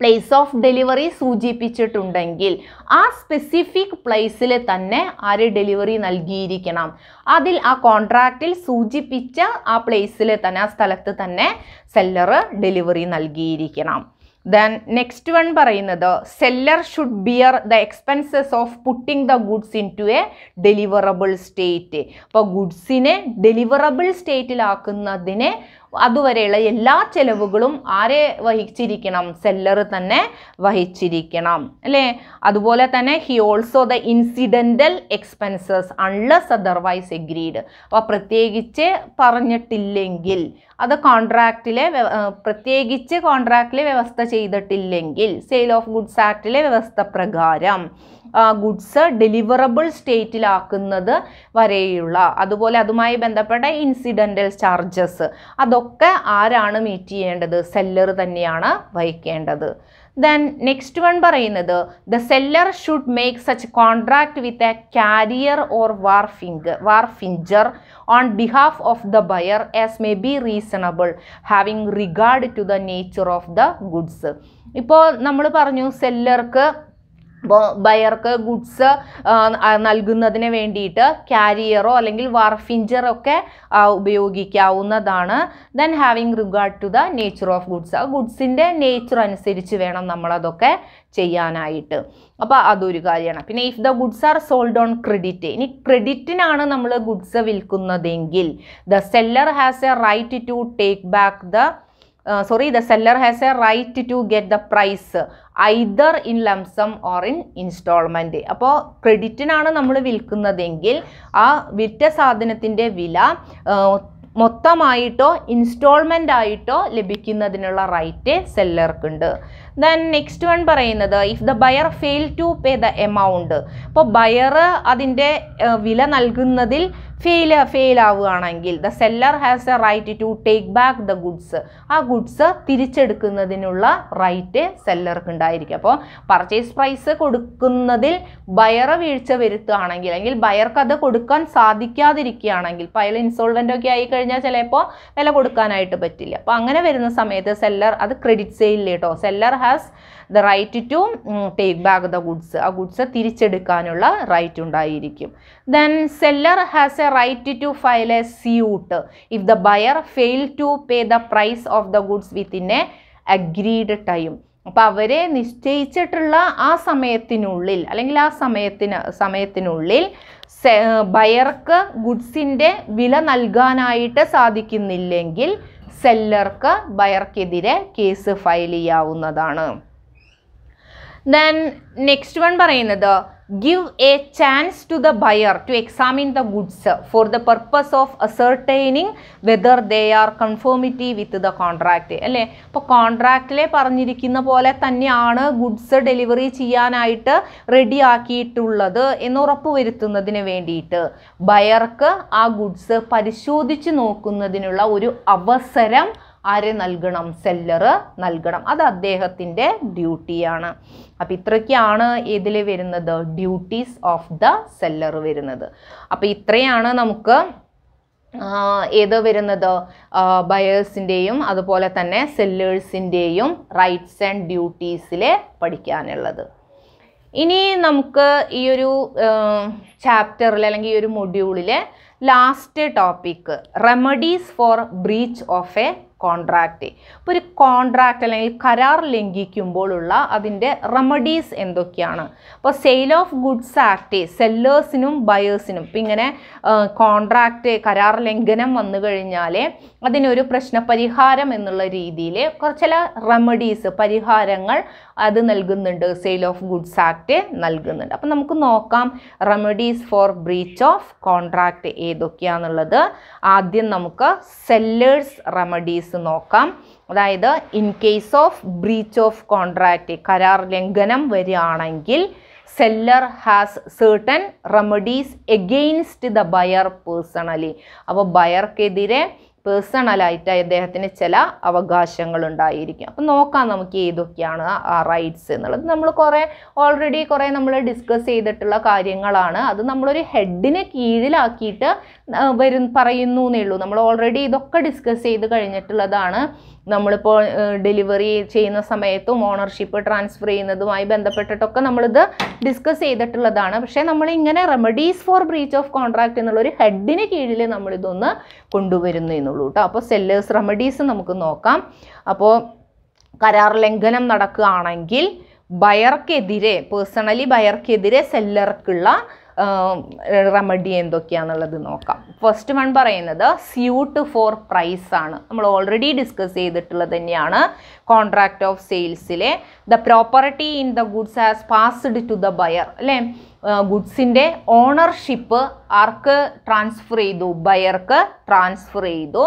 പ്ലേസ് ഓഫ് ഡെലിവറി സൂചിപ്പിച്ചിട്ടുണ്ടെങ്കിൽ ആ സ്പെസിഫിക് പ്ലേസിൽ തന്നെ ആര് ഡെലിവറി നൽകിയിരിക്കണം. അതിൽ ആ കോൺട്രാക്റ്റിൽ സൂചിപ്പിച്ച ആ പ്ലേസിൽ തന്നെ ആ സ്ഥലത്ത് തന്നെ സെല്ലറ് ഡെലിവറി നൽകിയിരിക്കണം. ദെൻ നെക്സ്റ്റ് വൺ പറയുന്നത് seller should bear the expenses of putting the goods into a deliverable state അപ്പോൾ ഗുഡ്സിനെ ഡെലിവറബിൾ സ്റ്റേറ്റിലാക്കുന്നതിന് അതുവരെയുള്ള എല്ലാ ചെലവുകളും ആരെ വഹിച്ചിരിക്കണം? സെല്ലർ തന്നെ വഹിച്ചിരിക്കണം. അല്ലേ? അതുപോലെ തന്നെ he also the incidental expenses unless otherwise agreed അപ്പോൾ പ്രത്യേകിച്ച് പറഞ്ഞിട്ടില്ലെങ്കിൽ അത് കോൺട്രാക്റ്റിലെ പ്രത്യേകിച്ച് കോൺട്രാക്റ്റിലെ വ്യവസ്ഥ ചെയ്തിട്ടില്ലെങ്കിൽ സെയിൽ ഓഫ് ഗുഡ്സ് ആക്ടിലെ വ്യവസ്ഥ പ്രകാരം ഗുഡ്സ് ഡെലിവറബിൾ സ്റ്റേറ്റിലാക്കുന്നത് വരെയുള്ള അതുപോലെ അതുമായി ബന്ധപ്പെട്ട ഇൻസിഡന്റൽ ചാർജസ് അതൊക്കെ ആരാണ് മീറ്റ് ചെയ്യേണ്ടത്? സെല്ലർ തന്നെയാണ് വഹിക്കേണ്ടത്. ദെൻ നെക്സ്റ്റ് വൺ പറയുന്നത് the seller should make such contract with a carrier or wharfinger wharfinger on behalf of the buyer as may be reasonable having regard to the nature of the goods ഇപ്പോൾ നമ്മൾ പറഞ്ഞു സെല്ലർക്ക് ബയർക്ക് goods നൽകുന്നതിന് വേണ്ടിയിട്ട് കാരിയറോ അല്ലെങ്കിൽ വാർഫിഞ്ചറോ ഒക്കെ ഉപയോഗിക്കാവുന്നതാണ്. Then having regard to the nature of goods ആ ഗുഡ്സിന്റെ നേച്ചർ അനുസരിച്ച് വേണം നമ്മളതൊക്കെ ചെയ്യാനായിട്ട്. അപ്പോൾ അതൊരു കാര്യമാണ്. പിന്നെ if the goods are sold on credit ഇനി ക്രെഡിറ്റിനാണ് നമ്മൾ goods വിൽക്കുന്നതെങ്കിൽ the seller has a right to take back the sorry the seller has a right to get the price either in lump sum or in instalment അപ്പോൾ ക്രെഡിറ്റിനാണ് നമ്മൾ വിൽക്കുന്നതെങ്കിൽ ആ വിറ്റ സാധനത്തിന്റെ വില മൊത്തമായിട്ടോ ഇൻസ്റ്റാൾമെന്റ് ആയിട്ടോ ലഭിക്കുന്നതിനുള്ള റൈറ്റ് സെല്ലർക്കുണ്ട് ദെൻ നെക്സ്റ്റ് വൺ പറയുന്നത് if the buyer fail to pay the amount അപ്പോൾ ബയർ അതിന്റെ വില നൽകുന്നതിൽ ഫെയിൽ ഫെയിൽ ആവുകയാണെങ്കിൽ the seller has a right to take back the goods ആ ഗുഡ്സ് തിരിച്ചെടുക്കുന്നതിനുള്ള റൈറ്റ് സെല്ലർക്ക് ഉണ്ടായിരിക്കും. അപ്പോൾ പർച്ചേസ് പ്രൈസ് കൊടുക്കുന്നതിൽ ബയർ വീഴ്ച വരുത്തുകയാണെങ്കിൽ അല്ലെങ്കിൽ ബയർക്ക് അത് കൊടുക്കാൻ സാധിക്കാതിരിക്കുകയാണെങ്കിൽ ഇപ്പോൾ അയാൾ ഒക്കെ ആയി കഴിഞ്ഞാൽ ചിലപ്പോൾ വില കൊടുക്കാനായിട്ട് പറ്റില്ല. അപ്പോൾ അങ്ങനെ വരുന്ന സമയത്ത് സെല്ലർ അത് ക്രെഡിറ്റ് സെയിലിൽ കേട്ടോ. Seller has the right to take back the goods ആ ഗുഡ്സ് തിരിച്ചെടുക്കാനുള്ള റൈറ്റ് ഉണ്ടായിരിക്കും. Then seller has a right to file a suit if the buyer fail to pay the price of the goods within a agreed time അപ്പോൾ അവരെ നിശ്ചയിച്ചിട്ടുള്ള ആ സമയത്തിനുള്ളിൽ അല്ലെങ്കിൽ ആ സമയത്തിന് സമയത്തിനുള്ളിൽ ബയർക്ക് ഗുഡ്സിന്റെ വില നൽകാനായിട്ട് സാധിക്കുന്നില്ലെങ്കിൽ സെല്ലർക്ക് ബയർക്കെതിരെ കേസ് ഫയൽ ചെയ്യാവുന്നതാണ്. ദെൻ നെക്സ്റ്റ് വൺ പറയുന്നത് give a chance to the buyer to examine the goods for the purpose of ascertaining whether they are conformity with the contract അല്ലേ? അപ്പോൾ കോൺട്രാക്റ്റിലെ പറഞ്ഞിരിക്കുന്ന പോലെ തന്നെയാണ് ഗുഡ്സ് ഡെലിവറി ചെയ്യാനായിട്ട് റെഡി ആക്കിയിട്ടുള്ളത് എന്ന് ഉറപ്പ് വരുത്തുന്നതിന് വേണ്ടിയിട്ട് ബയർക്ക് ആ ഗുഡ്സ് പരിശോധിച്ച് നോക്കുന്നതിനുള്ള ഒരു അവസരം ആര് നൽകണം? സെല്ലർ നൽകണം. അത് അദ്ദേഹത്തിന്റെ ഡ്യൂട്ടിയാണ് അപ്പം ഇത്രയ്ക്കാണ് ഇതിൽ വരുന്നത്. ഡ്യൂട്ടീസ് ഓഫ് ദ സെല്ലർ വരുന്നത്. അപ്പം ഇത്രയാണ് നമുക്ക് ഏത് വരുന്നത്? ബയേഴ്സിന്റെയും അതുപോലെ തന്നെ സെല്ലേഴ്സിന്റെയും റൈറ്റ്സ് ആൻഡ് ഡ്യൂട്ടീസിലെ പഠിക്കാനുള്ളത്. ഇനി നമുക്ക് ഈ ഒരു ചാപ്റ്ററിൽ അല്ലെങ്കിൽ ഈ ഒരു മൊഡ്യൂളിലെ last topic remedies for breach of a contract ഇപ്പോൾ ഒരു കോൺട്രാക്റ്റ് അല്ലെങ്കിൽ കരാർ ലംഘിക്കുമ്പോഴുള്ള അതിന്റെ റെമഡീസ് എന്തൊക്കെയാണ്? അപ്പോൾ സെയിൽ ഓഫ് ഗുഡ്സ് ആക്ട് സെല്ലേഴ്സിനും ബയേഴ്സിനും ഇപ്പം ഇങ്ങനെ കോൺട്രാക്റ്റ് കരാർ ലംഘനം വന്നു കഴിഞ്ഞാൽ അതിനൊരു പ്രശ്നപരിഹാരം എന്നുള്ള രീതിയിൽ ചില റെമഡീസ് പരിഹാരങ്ങൾ അത് നൽകുന്നുണ്ട്. സെയിൽ ഓഫ് ഗുഡ്സ് ആക്ട് നൽകുന്നുണ്ട്. അപ്പം നമുക്ക് നോക്കാം remedies for breach of contract ഏതൊക്കെയാണെന്നുള്ളത് ആദ്യം നമുക്ക് സെല്ലേഴ്സ് റെമഡീസ് നോക്കാം. അതായത് in case of breach of contract കരാർ ലംഘനം വരികയാണെങ്കിൽ seller has certain remedies against the buyer personally അപ്പോൾ ബയർക്കെതിരെ പേഴ്സണലായിട്ട് അദ്ദേഹത്തിന് ചില അവകാശങ്ങൾ ഉണ്ടായിരിക്കും അപ്പം നോക്കാം നമുക്ക് ഏതൊക്കെയാണ് ആ റൈറ്റ്സ് എന്നുള്ളത്. നമ്മൾ കുറേ ഓൾറെഡി കുറേ നമ്മൾ ഡിസ്കസ് ചെയ്തിട്ടുള്ള കാര്യങ്ങളാണ്. അത് നമ്മളൊരു ഹെഡിനെ കീഴിലാക്കിയിട്ട് വരും പറയുന്നു എന്നേ ഉള്ളൂ നമ്മൾ ഓൾറെഡി ഇതൊക്കെ ഡിസ്കസ് ചെയ്ത് കഴിഞ്ഞിട്ടുള്ളതാണ്. നമ്മളിപ്പോൾ ഡെലിവറി ചെയ്യുന്ന സമയത്തും ഓണർഷിപ്പ് ട്രാൻസ്ഫർ ചെയ്യുന്നതുമായി ബന്ധപ്പെട്ടിട്ടൊക്കെ നമ്മളിത് ഡിസ്കസ് ചെയ്തിട്ടുള്ളതാണ്. പക്ഷേ നമ്മൾ ഇങ്ങനെ remedies for breach of contract എന്നുള്ളൊരു ഹെഡിന് കീഴിൽ നമ്മളിതൊന്ന് കൊണ്ടുവരുന്നു എന്നുള്ളൂ കേട്ടോ. അപ്പോൾ സെല്ലേഴ്സ് റെമഡീസ് നമുക്ക് നോക്കാം. അപ്പോൾ കരാർ ലംഘനം നടക്കുകയാണെങ്കിൽ ബയർക്കെതിരെ പേഴ്സണലി ബയർക്കെതിരെ സെല്ലർക്കുള്ള റെമഡി എന്തൊക്കെയാണെന്നുള്ളത് നോക്കാം. ഫസ്റ്റ് വൺ പറയുന്നത് സ്യൂട്ട് ഫോർ പ്രൈസ് ആണ്. നമ്മൾ ഓൾറെഡി ഡിസ്കസ് ചെയ്തിട്ടുള്ളത് തന്നെയാണ് contract of സെയിൽസിലെ the property in the goods as passed to the buyer അല്ലേ? ഗുഡ്സിന്റെ ഓണർഷിപ്പ് ആർക്ക് ട്രാൻസ്ഫർ ചെയ്തു? ബയർക്ക് ട്രാൻസ്ഫർ ചെയ്തു.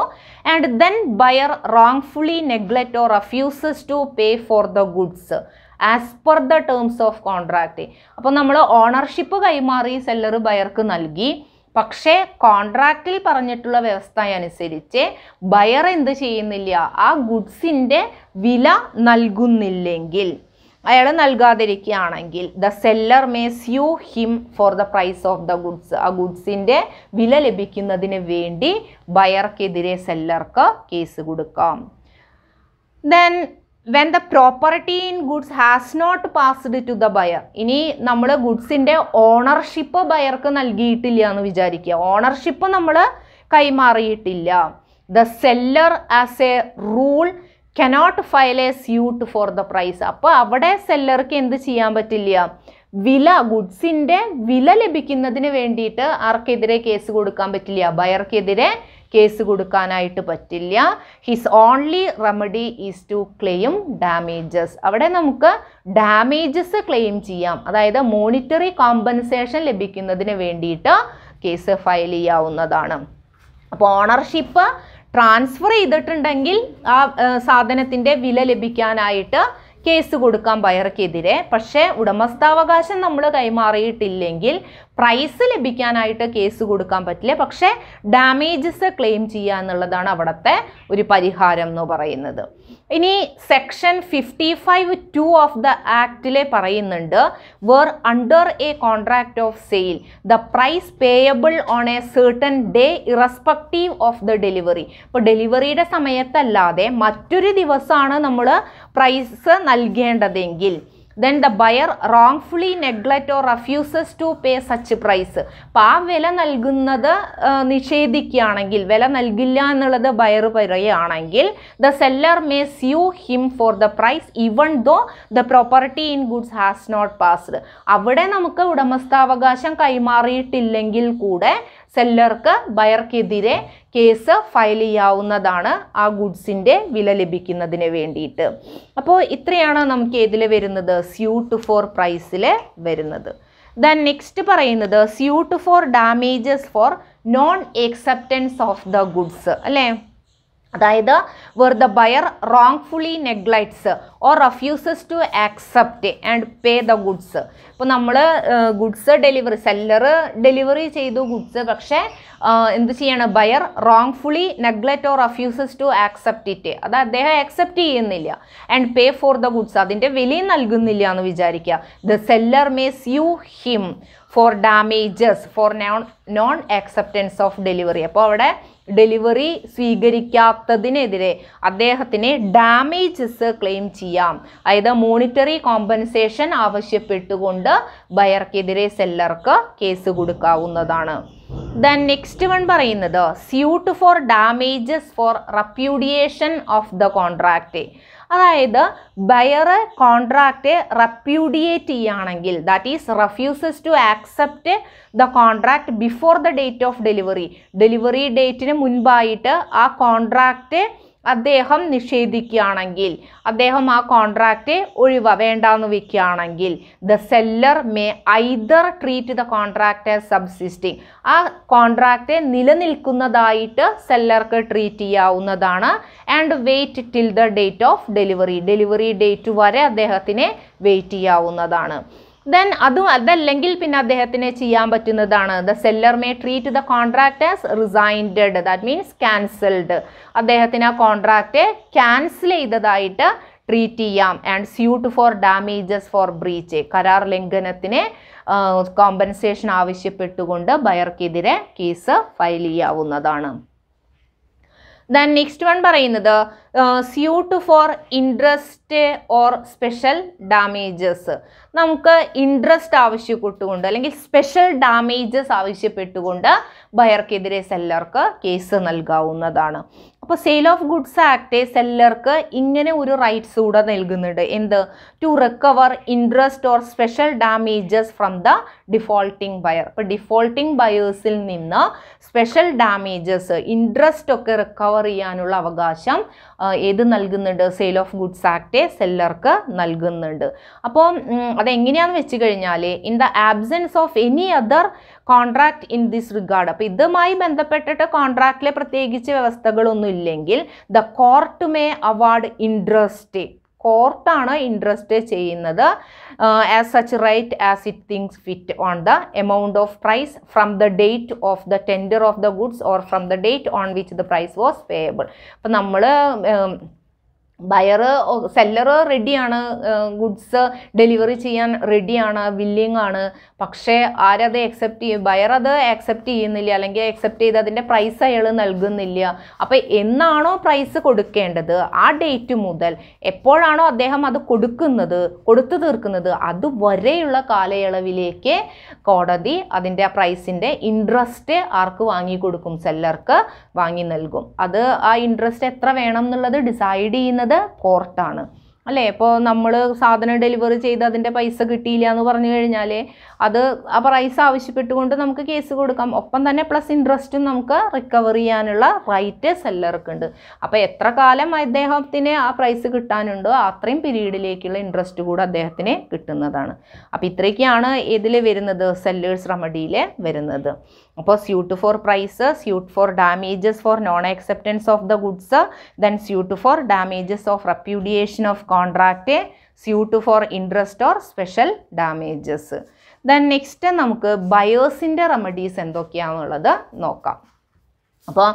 And then buyer wrongfully neglect or refuses to pay for the goods as per the terms of contract അപ്പോൾ നമ്മൾ ownership കൈമാറി seller ബയർക്ക് നൽകി. പക്ഷേ കോൺട്രാക്റ്റിൽ പറഞ്ഞിട്ടുള്ള വ്യവസ്ഥ അനുസരിച്ച് ബയർ എന്ത് ചെയ്യുന്നില്ല? ആ ഗുഡ്സിന്റെ വില നൽകുന്നില്ലെങ്കിൽ. അയാൾ നൽകാതിരിക്കുകയാണെങ്കിൽ the seller may sue him for the price of the goods ആ ഗുഡ്സിന്റെ വില ലഭിക്കുന്നതിന് വേണ്ടി ബയർക്കെതിരെ സെല്ലർക്ക് കേസ് കൊടുക്കാം. Then when the property in goods has not passed to the buyer ഇനി നമ്മൾ ഗുഡ്സിന്റെ ഓണർഷിപ്പ് ബയർക്ക് നൽകിയിട്ടില്ല എന്ന് വിചാരിക്കുക. ഓണർഷിപ്പ് നമ്മൾ കൈമാറിയിട്ടില്ല. The seller as a rule cannot file a suit for the price അപ്പോൾ അവിടെ സെല്ലർക്ക് എന്ത് ചെയ്യാൻ പറ്റില്ല? വില ഗുഡ്സിന്റെ വില ലഭിക്കുന്നതിന് വേണ്ടിയിട്ട് ആർക്കെതിരെ കേസ് കൊടുക്കാൻ പറ്റില്ല. ബയർക്കെതിരെ കേസ് കൊടുക്കാനായിട്ട് പറ്റില്ല. His only remedy is to claim damages അവിടെ നമുക്ക് ഡാമേജസ് ക്ലെയിം ചെയ്യാം. അതായത് മോണിറ്ററി കോമ്പൻസേഷൻ ലഭിക്കുന്നതിന് വേണ്ടിയിട്ട് കേസ് ഫയൽ ചെയ്യാവുന്നതാണ്. അപ്പോൾ ഓണർഷിപ്പ് ട്രാൻസ്ഫർ ചെയ്തിട്ടുണ്ടെങ്കിൽ ആ സാധനത്തിന്റെ വില ലഭിക്കാനായിട്ട് കേസ് കൊടുക്കാം ബയർക്കെതിരെ. പക്ഷേ ഉടമസ്ഥാവകാശം നമ്മൾ കൈമാറിയിട്ടില്ലെങ്കിൽ പ്രൈസ് ലഭിക്കാനായിട്ട് കേസ് കൊടുക്കാൻ പറ്റില്ല. പക്ഷേ ഡാമേജസ് ക്ലെയിം ചെയ്യുക എന്നുള്ളതാണ് അവിടുത്തെ ഒരു പരിഹാരം എന്ന് പറയുന്നത്. ഇനി section fifty five two of the ആക്റ്റിലെ പറയുന്നുണ്ട് where under a contract of sale the price payable on a certain day irrespective of the delivery ഇപ്പോൾ ഡെലിവറിയുടെ സമയത്തല്ലാതെ മറ്റൊരു ദിവസമാണ് നമ്മൾ price നൽകേണ്ടതെങ്കിൽ then the buyer wrongfully neglect or refuses to pay such price അപ്പോൾ ആ വില നൽകുന്നത് നിഷേധിക്കുകയാണെങ്കിൽ വില നൽകില്ല എന്നുള്ളത് ബയർ പറയുകയാണെങ്കിൽ the seller may sue him for the price even though the property in goods has not passed അവിടെ നമുക്ക് ഉടമസ്ഥാവകാശം കൈമാറിയിട്ടില്ലെങ്കിൽ കൂടെ സെല്ലർക്ക് ബയർക്കെതിരെ കേസ് ഫയൽ ചെയ്യാവുന്നതാണ് ആ ഗുഡ്സിന്റെ വില ലഭിക്കുന്നതിന് വേണ്ടിയിട്ട്. അപ്പോൾ ഇത്രയാണ് നമുക്ക് ഏതിൽ വരുന്നത്? സ്യൂട്ട് ഫോർ പ്രൈസിൽ വരുന്നത്. ദൻ നെക്സ്റ്റ് പറയുന്നത് suit for damages for non acceptance of the goods അല്ലേ? അതായത് where the buyer wrongfully neglects or refuses to accept and pay the goods ഇപ്പോൾ നമ്മൾ ഗുഡ്സ് ഡെലിവറി സെല്ലർ ഡെലിവറി ചെയ്തു ഗുഡ്സ് പക്ഷേ എന്ത് ചെയ്യണം? Buyer wrongfully neglect or refuses to accept it അത് അദ്ദേഹം ആക്സെപ്റ്റ് ചെയ്യുന്നില്ല and pay for the goods അതിന്റെ വിലയും നൽകുന്നില്ല എന്ന് വിചാരിക്കുക. The seller may sue him for damages for non non acceptance of delivery അപ്പോൾ അവിടെ ഡെലിവറി സ്വീകരിക്കാത്തതിനെതിരെ അദ്ദേഹത്തിന് ഡാമേജസ് ക്ലെയിം ചെയ്യാം. അതായത് മോണിറ്ററി കോമ്പൻസേഷൻ ആവശ്യപ്പെട്ടുകൊണ്ട് ബയർക്കെതിരെ സെല്ലർക്ക് കേസ് കൊടുക്കാവുന്നതാണ്. ദെൻ നെക്സ്റ്റ് വൺ പറയുന്നത് suit for damages for repudiation of the contract അതായത് ബയറ് കോൺട്രാക്റ്റ് റെപ്യൂഡിയേറ്റ് ചെയ്യുകയാണെങ്കിൽ that is refuses to accept the contract before the date of delivery delivery ഡേറ്റിന് മുൻപായിട്ട് ആ കോൺട്രാക്റ്റ് അദ്ദേഹം നിഷേധിക്കുകയാണെങ്കിൽ അദ്ദേഹം ആ കോൺട്രാക്റ്റ് ഒഴിവ വേണ്ടാന്ന് വെക്കുകയാണെങ്കിൽ the seller may either treat the contract as subsisting ആ കോൺട്രാക്റ്റ് നിലനിൽക്കുന്നതായിട്ട് സെല്ലർക്ക് ട്രീറ്റ് ചെയ്യാവുന്നതാണ്. And wait till the date of delivery delivery date വരെ അദ്ദേഹത്തിന് വെയിറ്റ് ചെയ്യാവുന്നതാണ്. ദെൻ അതും അതല്ലെങ്കിൽ പിന്നെ അദ്ദേഹത്തിന് ചെയ്യാൻ പറ്റുന്നതാണ്. The seller may treat the contract as rescinded that means cancelled അദ്ദേഹത്തിന് ആ കോൺട്രാക്റ്റ് ക്യാൻസൽ ചെയ്തതായിട്ട് ട്രീറ്റ് ചെയ്യാം. And suit for damages for breach കരാർ ലംഘനത്തിന് കോമ്പൻസേഷൻ ആവശ്യപ്പെട്ടുകൊണ്ട് ബയർക്കെതിരെ കേസ് ഫയൽ ചെയ്യാവുന്നതാണ്. ദെൻ നെക്സ്റ്റ് വൺ പറയുന്നത് suit for interest or special damages നമുക്ക് ഇൻട്രസ്റ്റ് ആവശ്യപ്പെട്ടുകൊണ്ട് അല്ലെങ്കിൽ സ്പെഷ്യൽ ഡാമേജസ് ആവശ്യപ്പെട്ടുകൊണ്ട് ബയർക്കെതിരെ സെല്ലർക്ക് കേസ് നൽകാവുന്നതാണ്. അപ്പോൾ സെയിൽ ഓഫ് ഗുഡ്സ് ആക്ട് സെല്ലർക്ക് ഇങ്ങനെ ഒരു റൈറ്റ്സ് കൂടെ നൽകുന്നുണ്ട്. എന്ത്? To recover interest or special damages from the defaulting buyer ഇപ്പോൾ ഡിഫോൾട്ടിംഗ് ബയേഴ്സിൽ നിന്ന് സ്പെഷ്യൽ ഡാമേജസ് ഇൻട്രസ്റ്റ് ഒക്കെ റിക്കവർ ചെയ്യാനുള്ള അവകാശം ഏത് നൽകുന്നുണ്ട്? സെയിൽ ഓഫ് ഗുഡ്സ് ആക്ട് സെല്ലർക്ക് നൽകുന്നുണ്ട്. അപ്പോൾ അതെങ്ങനെയാണെന്ന് വെച്ച് കഴിഞ്ഞാൽ in the absence of any other contract in this regard അപ്പോൾ ഇതുമായി ബന്ധപ്പെട്ടിട്ട് കോൺട്രാക്റ്റിലെ പ്രത്യേകിച്ച് വ്യവസ്ഥകളൊന്നും ഇല്ലെങ്കിൽ the court may award interest കോർട്ടാണ് interest ചെയ്യുന്നത് as such right as it thinks fit on the amount of price from the date of the tender of the goods or from the date on which the price was payable അപ്പം നമ്മൾ buyer seller റെഡിയാണ്. Goods delivery ചെയ്യാൻ റെഡിയാണ്. Willing ആണ്. പക്ഷേ ആരത് accept ചെയ്യും buyer അത് അക്സെപ്റ്റ് ചെയ്യുന്നില്ല. അല്ലെങ്കിൽ അക്സെപ്റ്റ് ചെയ്ത് അതിന്റെ പ്രൈസ് അയാൾ നൽകുന്നില്ല. അപ്പോൾ എന്നാണോ പ്രൈസ് കൊടുക്കേണ്ടത്? ആ ഡേറ്റ് മുതൽ എപ്പോഴാണോ അദ്ദേഹം അത് കൊടുക്കുന്നത് കൊടുത്തു തീർക്കുന്നത്? അതുവരെയുള്ള കാലയളവിലേക്ക് കോടതി അതിന്റെ പ്രൈസിന്റെ ഇൻട്രസ്റ്റ് ആർക്ക് വാങ്ങി കൊടുക്കും? സെല്ലർക്ക് വാങ്ങി നൽകും. അത് ആ ഇൻട്രസ്റ്റ് എത്ര വേണം എന്നുള്ളത് ഡിസൈഡ് ചെയ്യുന്നത് കോർട്ടാണ്. അല്ലേ? ഇപ്പോൾ നമ്മൾ സാധനം ഡെലിവറി ചെയ്ത് അതിന്റെ പൈസ കിട്ടിയില്ല എന്ന് പറഞ്ഞു കഴിഞ്ഞാൽ അത് ആ പൈസ ആവശ്യപ്പെട്ടുകൊണ്ട് നമുക്ക് കേസ് കൊടുക്കാം. ഒപ്പം തന്നെ പ്ലസ് ഇൻട്രസ്റ്റും നമുക്ക് റിക്കവർ ചെയ്യാനുള്ള റൈറ്റ് സെല്ലർക്ക് ഉണ്ട്. അപ്പോൾ എത്ര കാലം അദ്ദേഹത്തിന് ആ പ്രൈസ് കിട്ടാനുണ്ടോ അത്രയും പീരീഡിലേക്കുള്ള ഇൻട്രസ്റ്റ് കൂടെ അദ്ദേഹത്തിന് കിട്ടുന്നതാണ്. അപ്പോൾ ഇത്രയൊക്കെയാണ് ഇതിൽ വരുന്നത് സെല്ലേഴ്സ് റെമഡിയിൽ വരുന്നത്. അപ്പോൾ suit for price suit for damages for non acceptance of the goods then suit for damages of repudiation of contract suit for interest or special damages then next നമുക്ക് ബയേഴ്സിന്റെ റെമഡീസ് എന്തൊക്കെയാണെന്നുള്ളത് നോക്കാം. അപ്പോൾ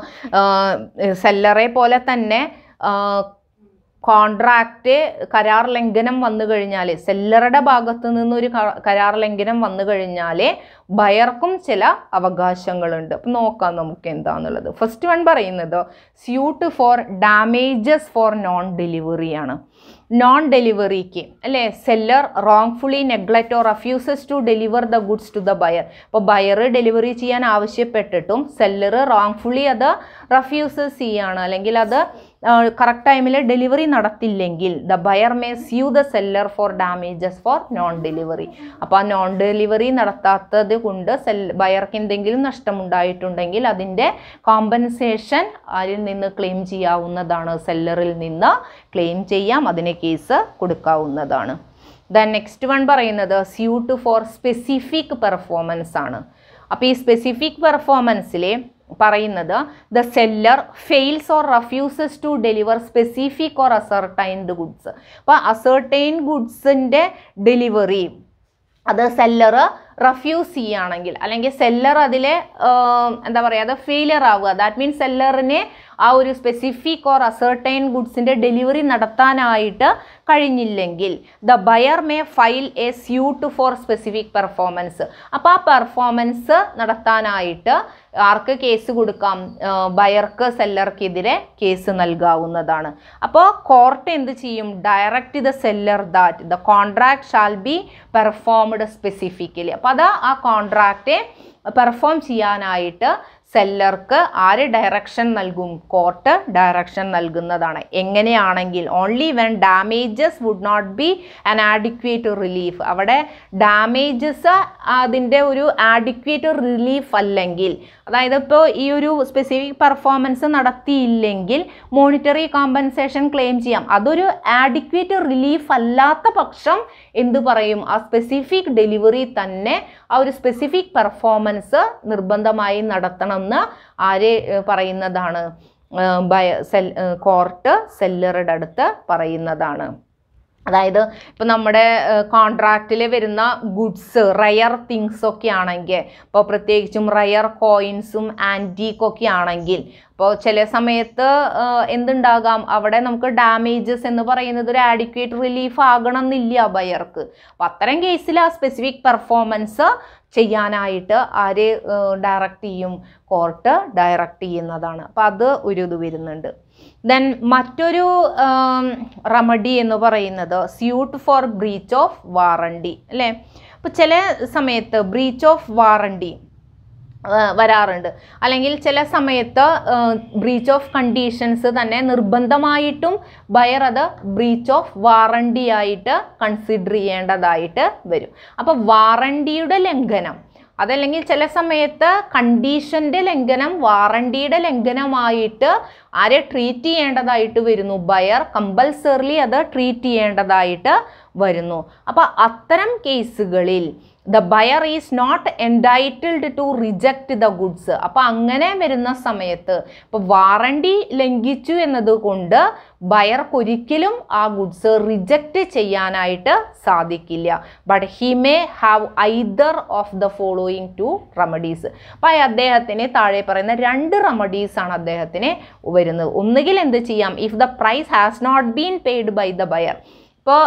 സെല്ലറെ പോലെ തന്നെ കോൺട്രാക്റ്റ് കരാർ ലംഘനം വന്നു കഴിഞ്ഞാൽ സെല്ലറുടെ ഭാഗത്ത് നിന്നൊരു കരാർ ലംഘനം വന്നു കഴിഞ്ഞാൽ ബയർക്കും ചില അവകാശങ്ങളുണ്ട്. അപ്പം നോക്കാം നമുക്ക് എന്താണെന്നുള്ളത് ഫസ്റ്റ് വൺ പറയുന്നത് suit for damages for non delivery ആണ്. നോൺ ഡെലിവറിക്ക് അല്ലേ? Seller wrongfully neglect or refuses to deliver the goods to the buyer അപ്പോൾ ബയർ ഡെലിവറി ചെയ്യാൻ ആവശ്യപ്പെട്ടിട്ടും സെല്ലർ റോങ്ഫുള്ളി അത് റഫ്യൂസസ് ചെയ്യാണ്. അല്ലെങ്കിൽ അത് കറക്റ്റ് ടൈമിൽ delivery നടത്തില്ലെങ്കിൽ the buyer may sue the seller for damages for non delivery അപ്പോൾ ആ നോൺ ഡെലിവറി നടത്താത്തത് കൊണ്ട് സെൽ ബയർക്ക് എന്തെങ്കിലും നഷ്ടമുണ്ടായിട്ടുണ്ടെങ്കിൽ അതിന്റെ കോമ്പൻസേഷൻ ആരിൽ നിന്ന് ക്ലെയിം ചെയ്യാവുന്നതാണ്. സെല്ലറിൽ നിന്ന് ക്ലെയിം ചെയ്യാം അതിന് കേസ് കൊടുക്കാവുന്നതാണ്. ദ നെക്സ്റ്റ് വൺ പറയുന്നത് സ്യൂട്ട് ഫോർ സ്പെസിഫിക് പെർഫോമൻസ് ആണ്. അപ്പോൾ ഈ സ്പെസിഫിക് പെർഫോമൻസിൽ പറയുന്നത് the seller fails or refuses to deliver specific or ascertained goods അപ്പോൾ അസർട്ടൈൻ ഗുഡ്സിന്റെ ഡെലിവറി അത് സെല്ലറ് റഫ്യൂസ് ചെയ്യുകയാണെങ്കിൽ അല്ലെങ്കിൽ സെല്ലർ അതിലെ എന്താ പറയുക അത് ഫെയിലിയർ ആവുക. ദാറ്റ് മീൻസ് സെല്ലറിനെ ആ ഒരു സ്പെസിഫിക് ഓർ അസർട്ടൈൻ ഗുഡ്സിന്റെ ഡെലിവറി നടത്താനായിട്ട് കഴിഞ്ഞില്ലെങ്കിൽ the buyer may file a suit for specific performance അപ്പോൾ ആ പെർഫോമൻസ് നടത്താനായിട്ട് ആർക്ക് കേസ് കൊടുക്കാം? ബയർക്ക് സെല്ലർക്കെതിരെ കേസ് നൽകാവുന്നതാണ്. അപ്പോൾ കോർട്ട് എന്ത് ചെയ്യും? Direct the seller that the contract shall be performed specifically അപ്പോൾ അത് ആ കോൺട്രാക്റ്റ് പെർഫോം ചെയ്യാനായിട്ട് സെല്ലർക്ക് ആര് ഡയറക്ഷൻ നൽകും? കോർട്ട് ഡയറക്ഷൻ നൽകുന്നതാണ്. എങ്ങനെയാണെങ്കിൽ only when damages would not be an adequate relief അവിടെ ഡാമേജസ് അതിന്റെ ഒരു ആഡിക്വേറ്റ് റിലീഫ് അല്ലെങ്കിൽ അതായത് ഇപ്പോൾ ഈ ഒരു സ്പെസിഫിക് പെർഫോമൻസ് നടത്തിയില്ലെങ്കിൽ മോണിറ്ററി കോമ്പൻസേഷൻ ക്ലെയിം ചെയ്യാം. അതൊരു ആഡിക്വേറ്റ് റിലീഫ് അല്ലാത്ത പക്ഷം എന്ത് പറയും? ആ സ്പെസിഫിക് ഡെലിവറി തന്നെ ആ ഒരു സ്പെസിഫിക് പെർഫോമൻസ് നിർബന്ധമായി നടത്തണമെന്ന് ആര് പറയുന്നതാണ്. ബയ സെൽ കോർട്ട് സെല്ലറുടെ അടുത്ത് പറയുന്നതാണ്. അതായത് ഇപ്പോൾ നമ്മുടെ കോൺട്രാക്റ്റിൽ വരുന്ന ഗുഡ്സ് റയർ തിങ്സ് ഒക്കെ ആണെങ്കിൽ ഇപ്പോൾ പ്രത്യേകിച്ചും റയർ കോയിൻസും ആന്റീക്കൊക്കെ ആണെങ്കിൽ അപ്പോൾ ചില സമയത്ത് എന്തുണ്ടാകാം? അവിടെ നമുക്ക് ഡാമേജസ് എന്ന് പറയുന്നത് ഒരു ആഡിക്വേറ്റ് റിലീഫ് ആകണം എന്നില്ല ബയർക്ക് അപ്പോൾ അത്തരം കേസിൽ ആ സ്പെസിഫിക് പെർഫോമൻസ് ചെയ്യാനായിട്ട് ആര് ഡയറക്റ്റ് ചെയ്യും? കോർട്ട് ഡയറക്റ്റ് ചെയ്യുന്നതാണ്. അപ്പോൾ അത് ഒരു ഇത് വരുന്നുണ്ട്. ദെൻ മറ്റൊരു റെമഡി എന്ന് പറയുന്നത് suit for breach of warranty അല്ലേ? അപ്പോൾ ചില സമയത്ത് ബ്രീച്ച് ഓഫ് വാറണ്ടി വരാറുണ്ട്. അല്ലെങ്കിൽ ചില സമയത്ത് ബ്രീച്ച് ഓഫ് കണ്ടീഷൻസ് തന്നെ നിർബന്ധമായിട്ടും ബയർ അത് ബ്രീച്ച് ഓഫ് വാറണ്ടി ആയിട്ട് കൺസിഡർ ചെയ്യേണ്ടതായിട്ട് വരും. അപ്പോൾ വാറണ്ടിയുടെ ലംഘനം അതല്ലെങ്കിൽ ചില സമയത്ത് കണ്ടീഷന്റെ ലംഘനം വാറണ്ടിയുടെ ലംഘനമായിട്ട് ആരെ ട്രീറ്റ് ചെയ്യേണ്ടതായിട്ട് വരുന്നു? ബയർ കമ്പൽസറിലി അത് ട്രീറ്റ് ചെയ്യേണ്ടതായിട്ട് വരുന്നു. അപ്പോൾ അത്തരം കേസുകളിൽ the buyer is not entitled to reject the goods അപ്പോൾ അങ്ങനെ വരുന്ന സമയത്ത് ഇപ്പോൾ വാറണ്ടി ലംഘിച്ചു എന്നതുകൊണ്ട് ബയർക്കൊരിക്കലും ആ ഗുഡ്സ് റിജക്റ്റ് ചെയ്യാനായിട്ട് സാധിക്കില്ല. But he may have either of the following two remedies അപ്പോൾ അദ്ദേഹത്തിന് താഴെ പറയുന്ന രണ്ട് റെമഡീസ് ആണ് അദ്ദേഹത്തിന് വരുന്നത്. ഒന്നുകിൽ എന്ത് ചെയ്യാം? If the price has not been paid by the buyer ഇപ്പോൾ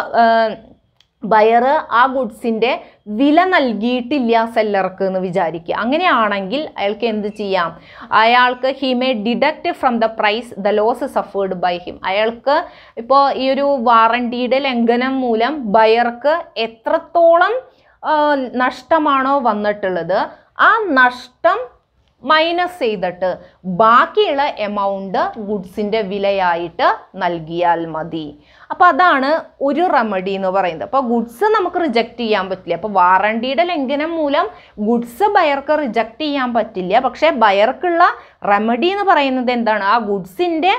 ബയർ ആ ഗുഡ്സിന്റെ വില നൽകിയിട്ടില്ല സെല്ലർക്ക് എന്ന് വിചാരിക്കുക. അങ്ങനെയാണെങ്കിൽ അയാൾക്ക് എന്ത് ചെയ്യാം? അയാൾക്ക് he may deduct from the price the loss suffered by him അയാൾക്ക് ഇപ്പോൾ ഈ ഒരു വാറണ്ടിയുടെ ലംഘനം മൂലം ബയർക്ക് എത്രത്തോളം നഷ്ടമാണോ വന്നിട്ടുള്ളത് ആ നഷ്ടം മൈനസ് ചെയ്തിട്ട് ബാക്കിയുള്ള എമൗണ്ട് ഗുഡ്സിന്റെ വിലയായിട്ട് നൽകിയാൽ മതി. അപ്പോൾ അതാണ് ഒരു റെമഡി എന്ന് പറയുന്നത്. അപ്പോൾ ഗുഡ്സ് നമുക്ക് റിജക്റ്റ് ചെയ്യാൻ പറ്റില്ല. അപ്പോൾ വാറണ്ടിയുടെ ലംഘനം മൂലം ഗുഡ്സ് ബയർക്ക് റിജക്റ്റ് ചെയ്യാൻ പറ്റില്ല. പക്ഷേ ബയർക്കുള്ള റെമഡി എന്ന് പറയുന്നത് എന്താണ്? ആ ഗുഡ്സിന്റെ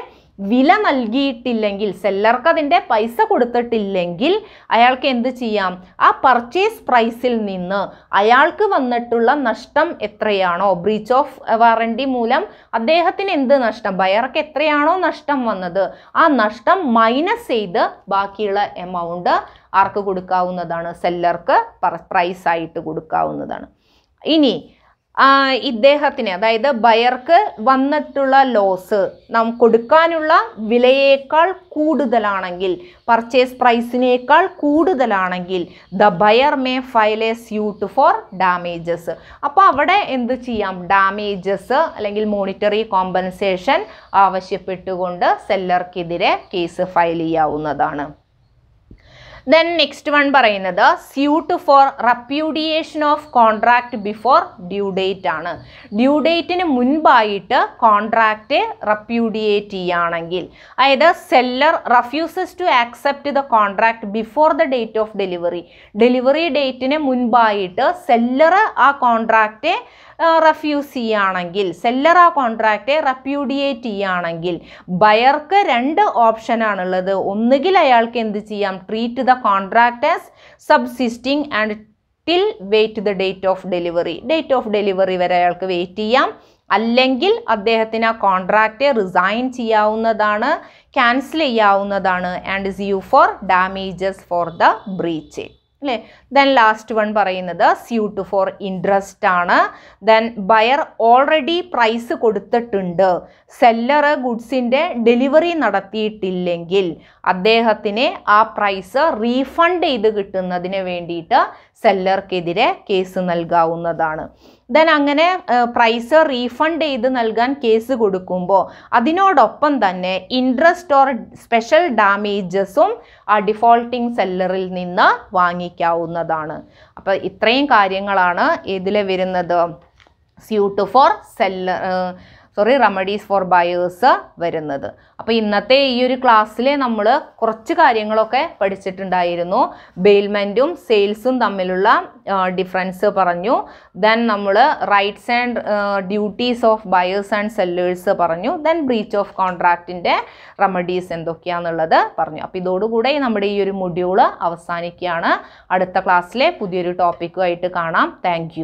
വില നൽകിയിട്ടില്ലെങ്കിൽ സെല്ലർക്ക് അതിന്റെ പൈസ കൊടുത്തിട്ടില്ലെങ്കിൽ അയാൾക്ക് എന്ത് ചെയ്യാം? ആ പർച്ചേസ് പ്രൈസിൽ നിന്ന് അയാൾക്ക് വന്നിട്ടുള്ള നഷ്ടം എത്രയാണോ? ബ്രീച്ച് ഓഫ് വാറണ്ടി മൂലം അദ്ദേഹത്തിന് എന്ത് നഷ്ടം? ബയർക്ക് എത്രയാണോ നഷ്ടം വന്നത്? ആ നഷ്ടം മൈനസ് ചെയ്ത് ബാക്കിയുള്ള എമൗണ്ട് ആർക്ക് കൊടുക്കാവുന്നതാണ്? സെല്ലർക്ക് പ്രൈസ് ആയിട്ട് കൊടുക്കാവുന്നതാണ്. ഇനി ഇദ്ദേഹത്തിന് അതായത് ബയർക്ക് വന്നിട്ടുള്ള ലോസ് നാം കൊടുക്കാനുള്ള വിലയേക്കാൾ കൂടുതലാണെങ്കിൽ പർച്ചേസ് പ്രൈസിനേക്കാൾ കൂടുതലാണെങ്കിൽ the buyer may file a suit for damages അപ്പോൾ അവിടെ എന്ത് ചെയ്യാം? ഡാമേജസ് അല്ലെങ്കിൽ മോണിറ്ററി കോമ്പൻസേഷൻ ആവശ്യപ്പെട്ടുകൊണ്ട് സെല്ലർക്കെതിരെ കേസ് ഫയൽ ചെയ്യാവുന്നതാണ്. ദെൻ നെക്സ്റ്റ് വൺ പറയുന്നത് suit for repudiation of contract before due date ആണ്. ഡ്യൂ ഡേറ്റിന് മുൻപായിട്ട് കോൺട്രാക്റ്റ് റെപ്യൂഡിയേറ്റ് ചെയ്യുകയാണെങ്കിൽ അതായത് seller refuses to accept the contract before the date of delivery delivery ഡേറ്റിന് മുൻപായിട്ട് സെല്ലർ ആ കോൺട്രാക്റ്റ് റെഫ്യൂസ് ചെയ്യുകയാണെങ്കിൽ സെല്ലർ ആ കോൺട്രാക്റ്റ് റെപ്യൂഡിയേറ്റ് ചെയ്യുകയാണെങ്കിൽ ബയർക്ക് രണ്ട് ഓപ്ഷനാണുള്ളത് ഒന്നുകിൽ അയാൾക്ക് എന്ത് ചെയ്യാം? Treat the contract as subsisting and till wait the date of delivery date of delivery വരെ അയാൾക്ക് വെയിറ്റ് ചെയ്യാം. അല്ലെങ്കിൽ അദ്ദേഹത്തിന് ആ കോൺട്രാക്റ്റ് റിസൈൻ ചെയ്യാവുന്നതാണ് ക്യാൻസൽ ചെയ്യാവുന്നതാണ് and sue for damages for the breach അല്ലേ? ദെൻ ലാസ്റ്റ് വൺ പറയുന്നത് സ്യൂട്ട് ഫോർ ഇൻട്രസ്റ്റ് ആണ്. ദെൻ ബയർ ഓൾറെഡി പ്രൈസ് കൊടുത്തിട്ടുണ്ട്. സെല്ലറ് ഗുഡ്സിന്റെ ഡെലിവറി നടത്തിയിട്ടില്ലെങ്കിൽ അദ്ദേഹത്തിന് ആ പ്രൈസ് റീഫണ്ട് ചെയ്ത് കിട്ടുന്നതിന് വേണ്ടിയിട്ട് സെല്ലർക്കെതിരെ കേസ് നൽകാവുന്നതാണ്. ദെൻ അങ്ങനെ പ്രൈസ് റീഫണ്ട് ചെയ്ത് നൽകാൻ കേസ് കൊടുക്കുമ്പോൾ അതിനോടൊപ്പം തന്നെ ഇൻട്രസ്റ്റ് ഓർ സ്പെഷ്യൽ ഡാമേജസും ആ ഡിഫോൾട്ടിംഗ് സെല്ലറിൽ നിന്ന് വാങ്ങിക്കാവുന്നതാണ്. അപ്പോൾ ഇത്രയും കാര്യങ്ങളാണ് ഇതിൽ വരുന്നത്. Suit for seller sorry remedies for buyers വരുന്നത്. അപ്പോൾ ഇന്നത്തെ ഈ ഒരു ക്ലാസ്സിൽ നമ്മൾ കുറച്ച് കാര്യങ്ങളൊക്കെ പഠിച്ചിട്ടുണ്ടായിരുന്നു. ബെയിൽമെന്റും സെയിൽസും തമ്മിലുള്ള ഡിഫറൻസ് പറഞ്ഞു. ദെൻ നമ്മൾ rights and duties of buyers and sellers പറഞ്ഞു. ദെൻ ബ്രീച്ച് ഓഫ് കോൺട്രാക്റ്റിന്റെ റെമഡീസ് എന്തൊക്കെയാണെന്നുള്ളത് പറഞ്ഞു. അപ്പോൾ ഇതോടുകൂടെ നമ്മുടെ ഈ ഒരു മൊഡ്യൂൾ അവസാനിക്കുകയാണ്. അടുത്ത ക്ലാസ്സിലെ പുതിയൊരു ടോപ്പിക്കുമായിട്ട് കാണാം. താങ്ക്